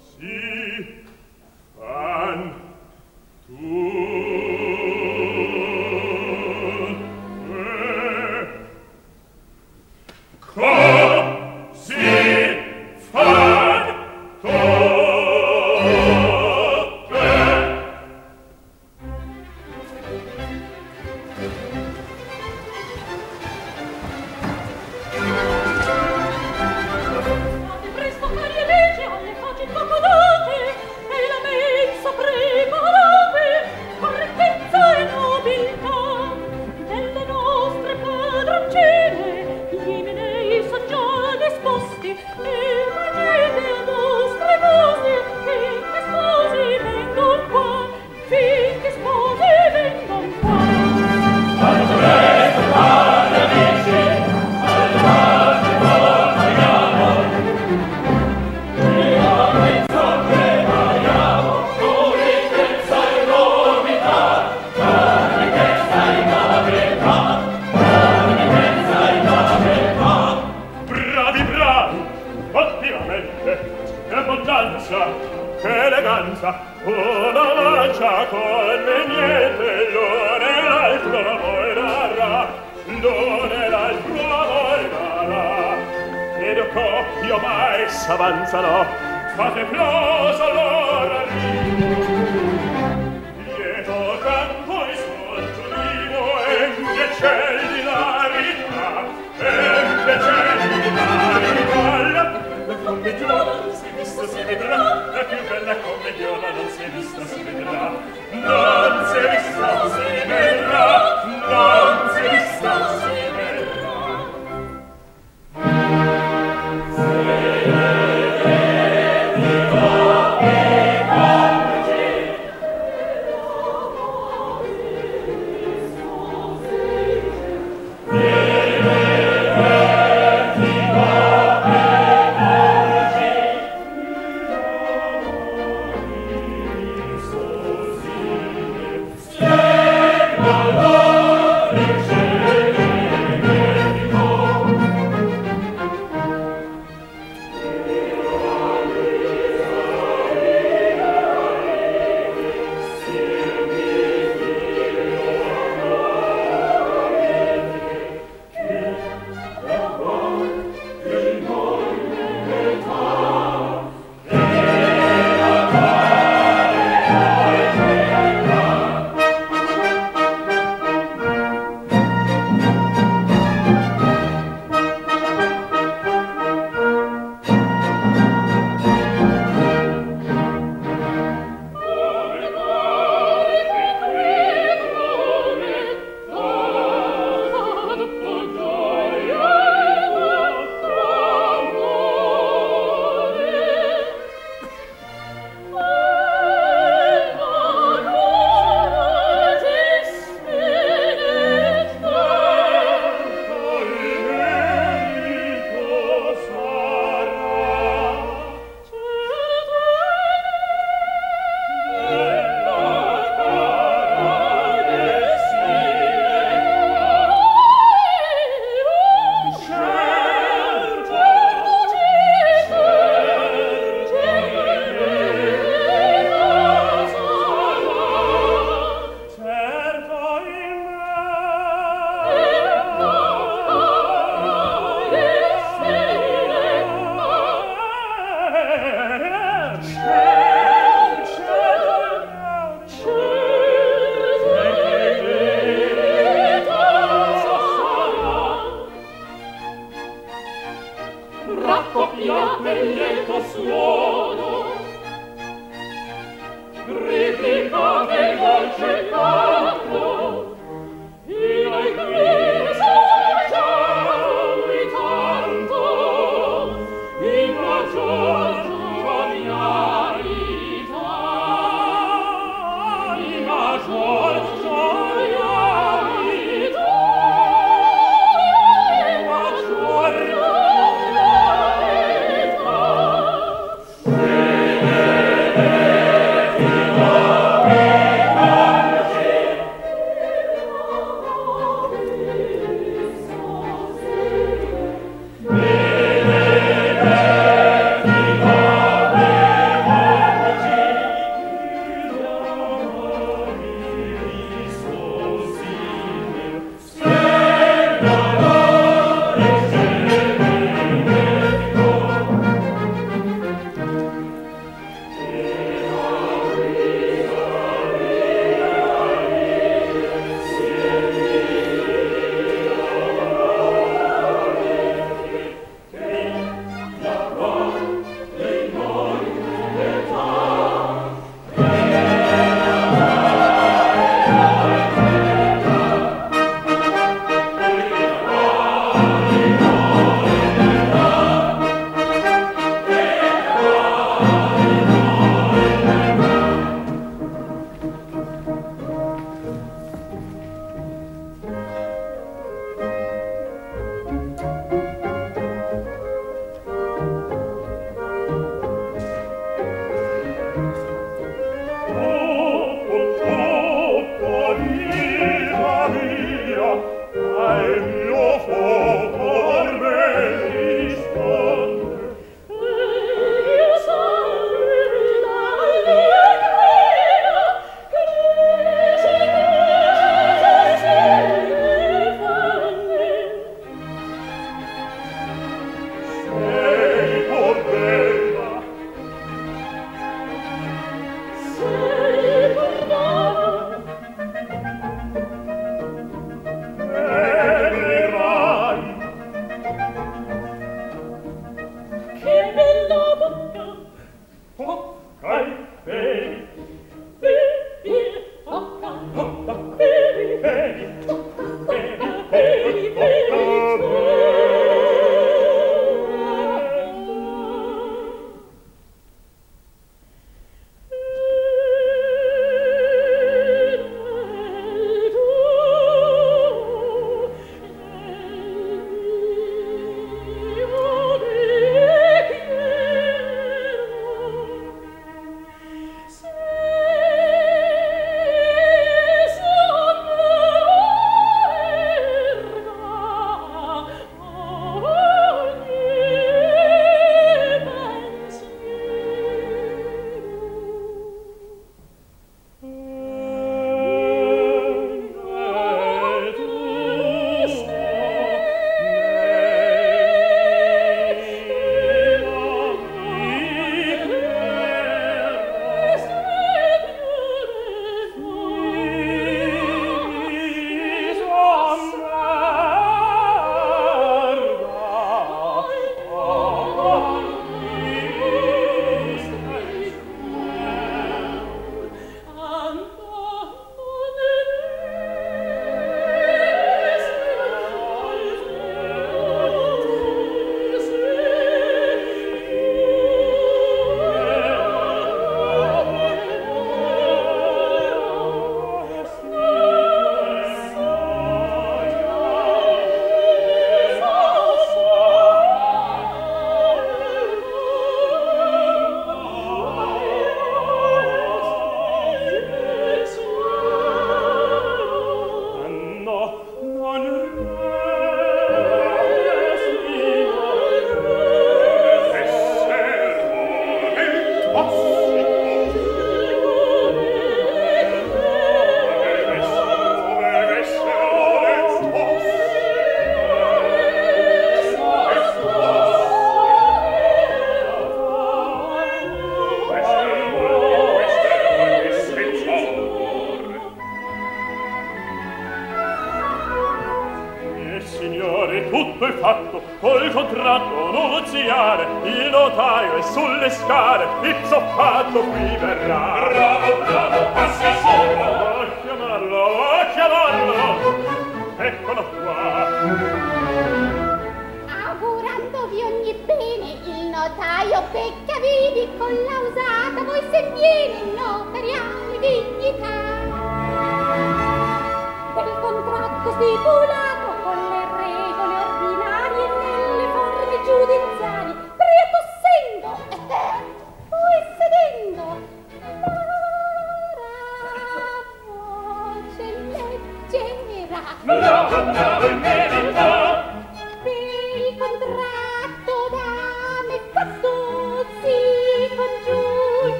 così fan tu. vedrà, la più bella commediola non si è vista, si vedrà, non si è vista, si vedrà.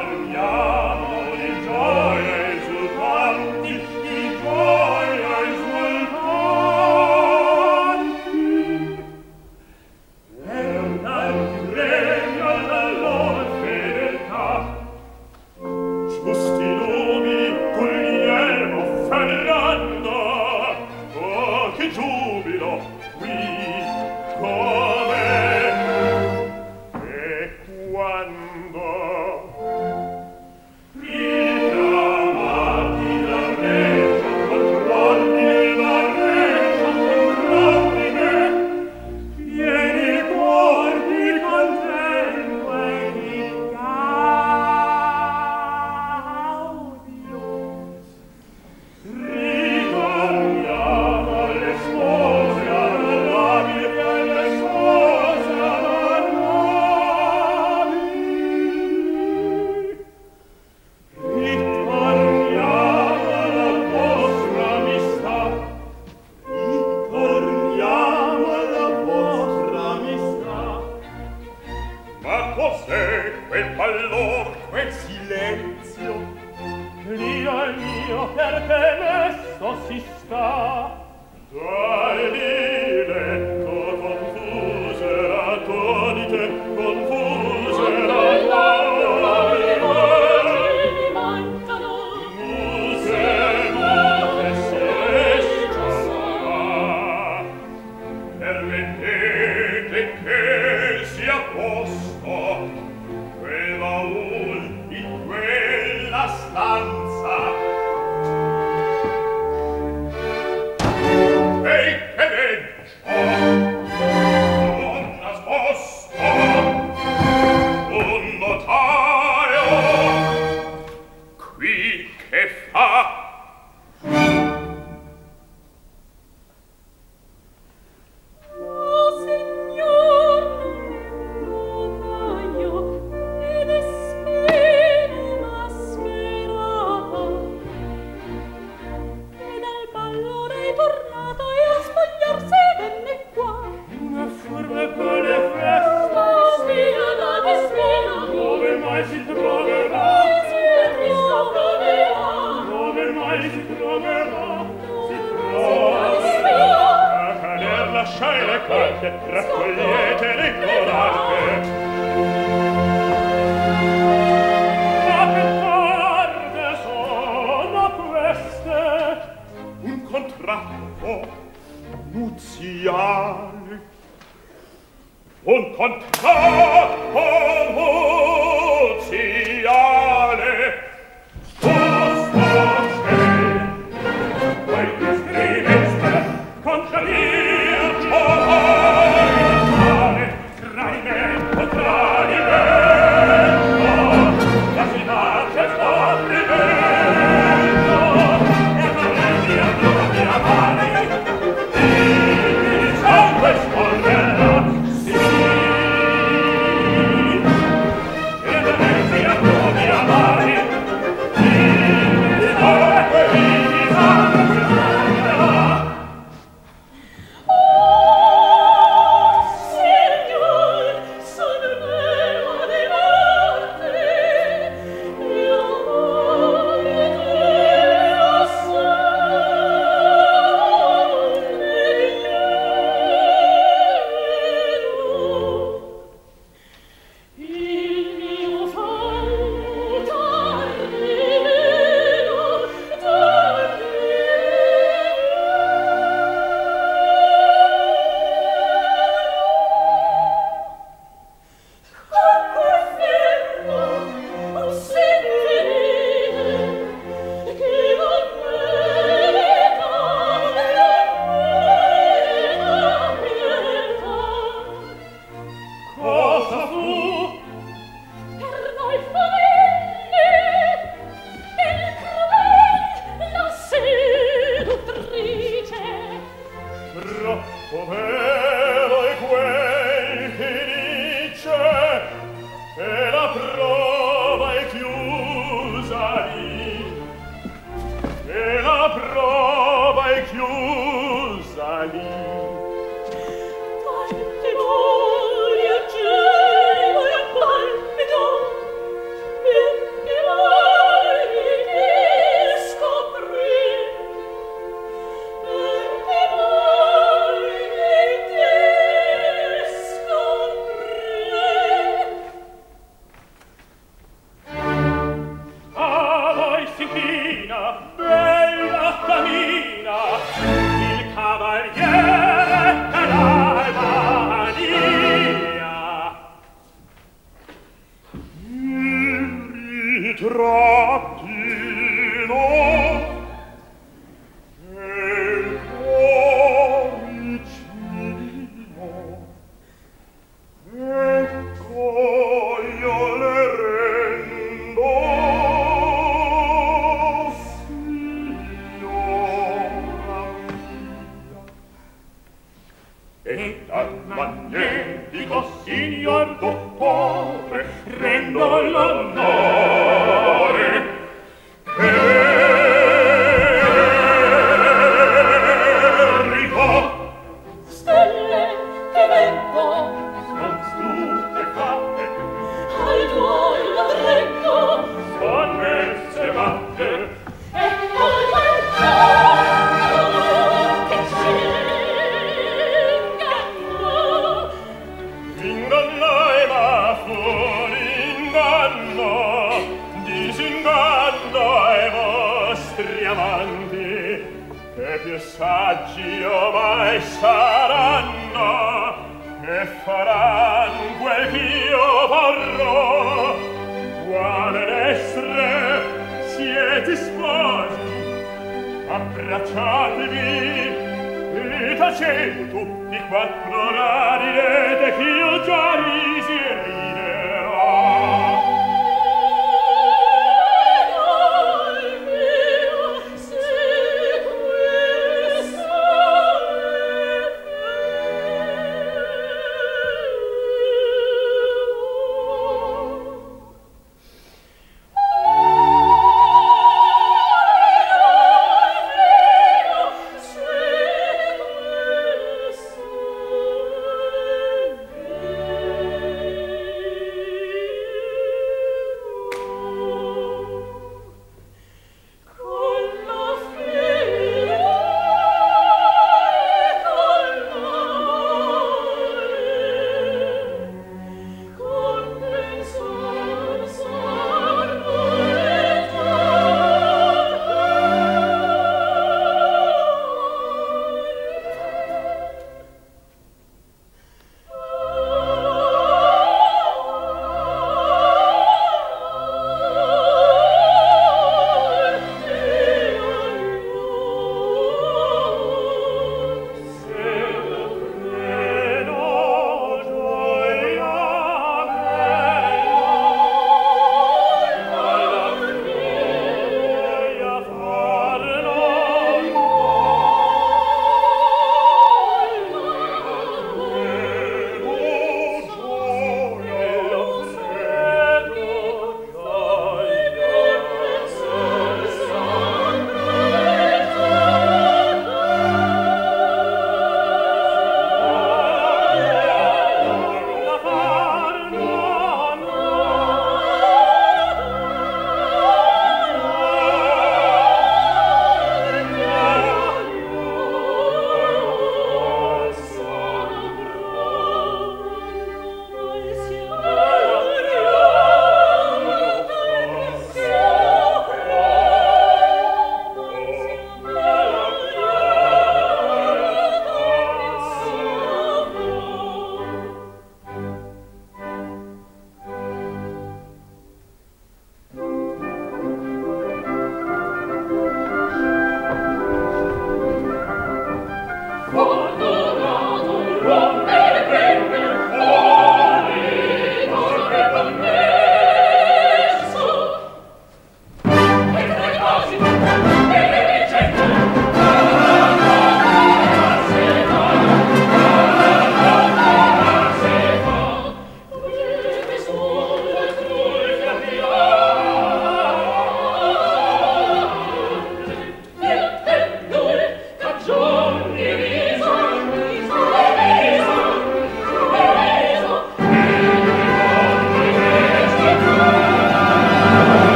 Alleluia.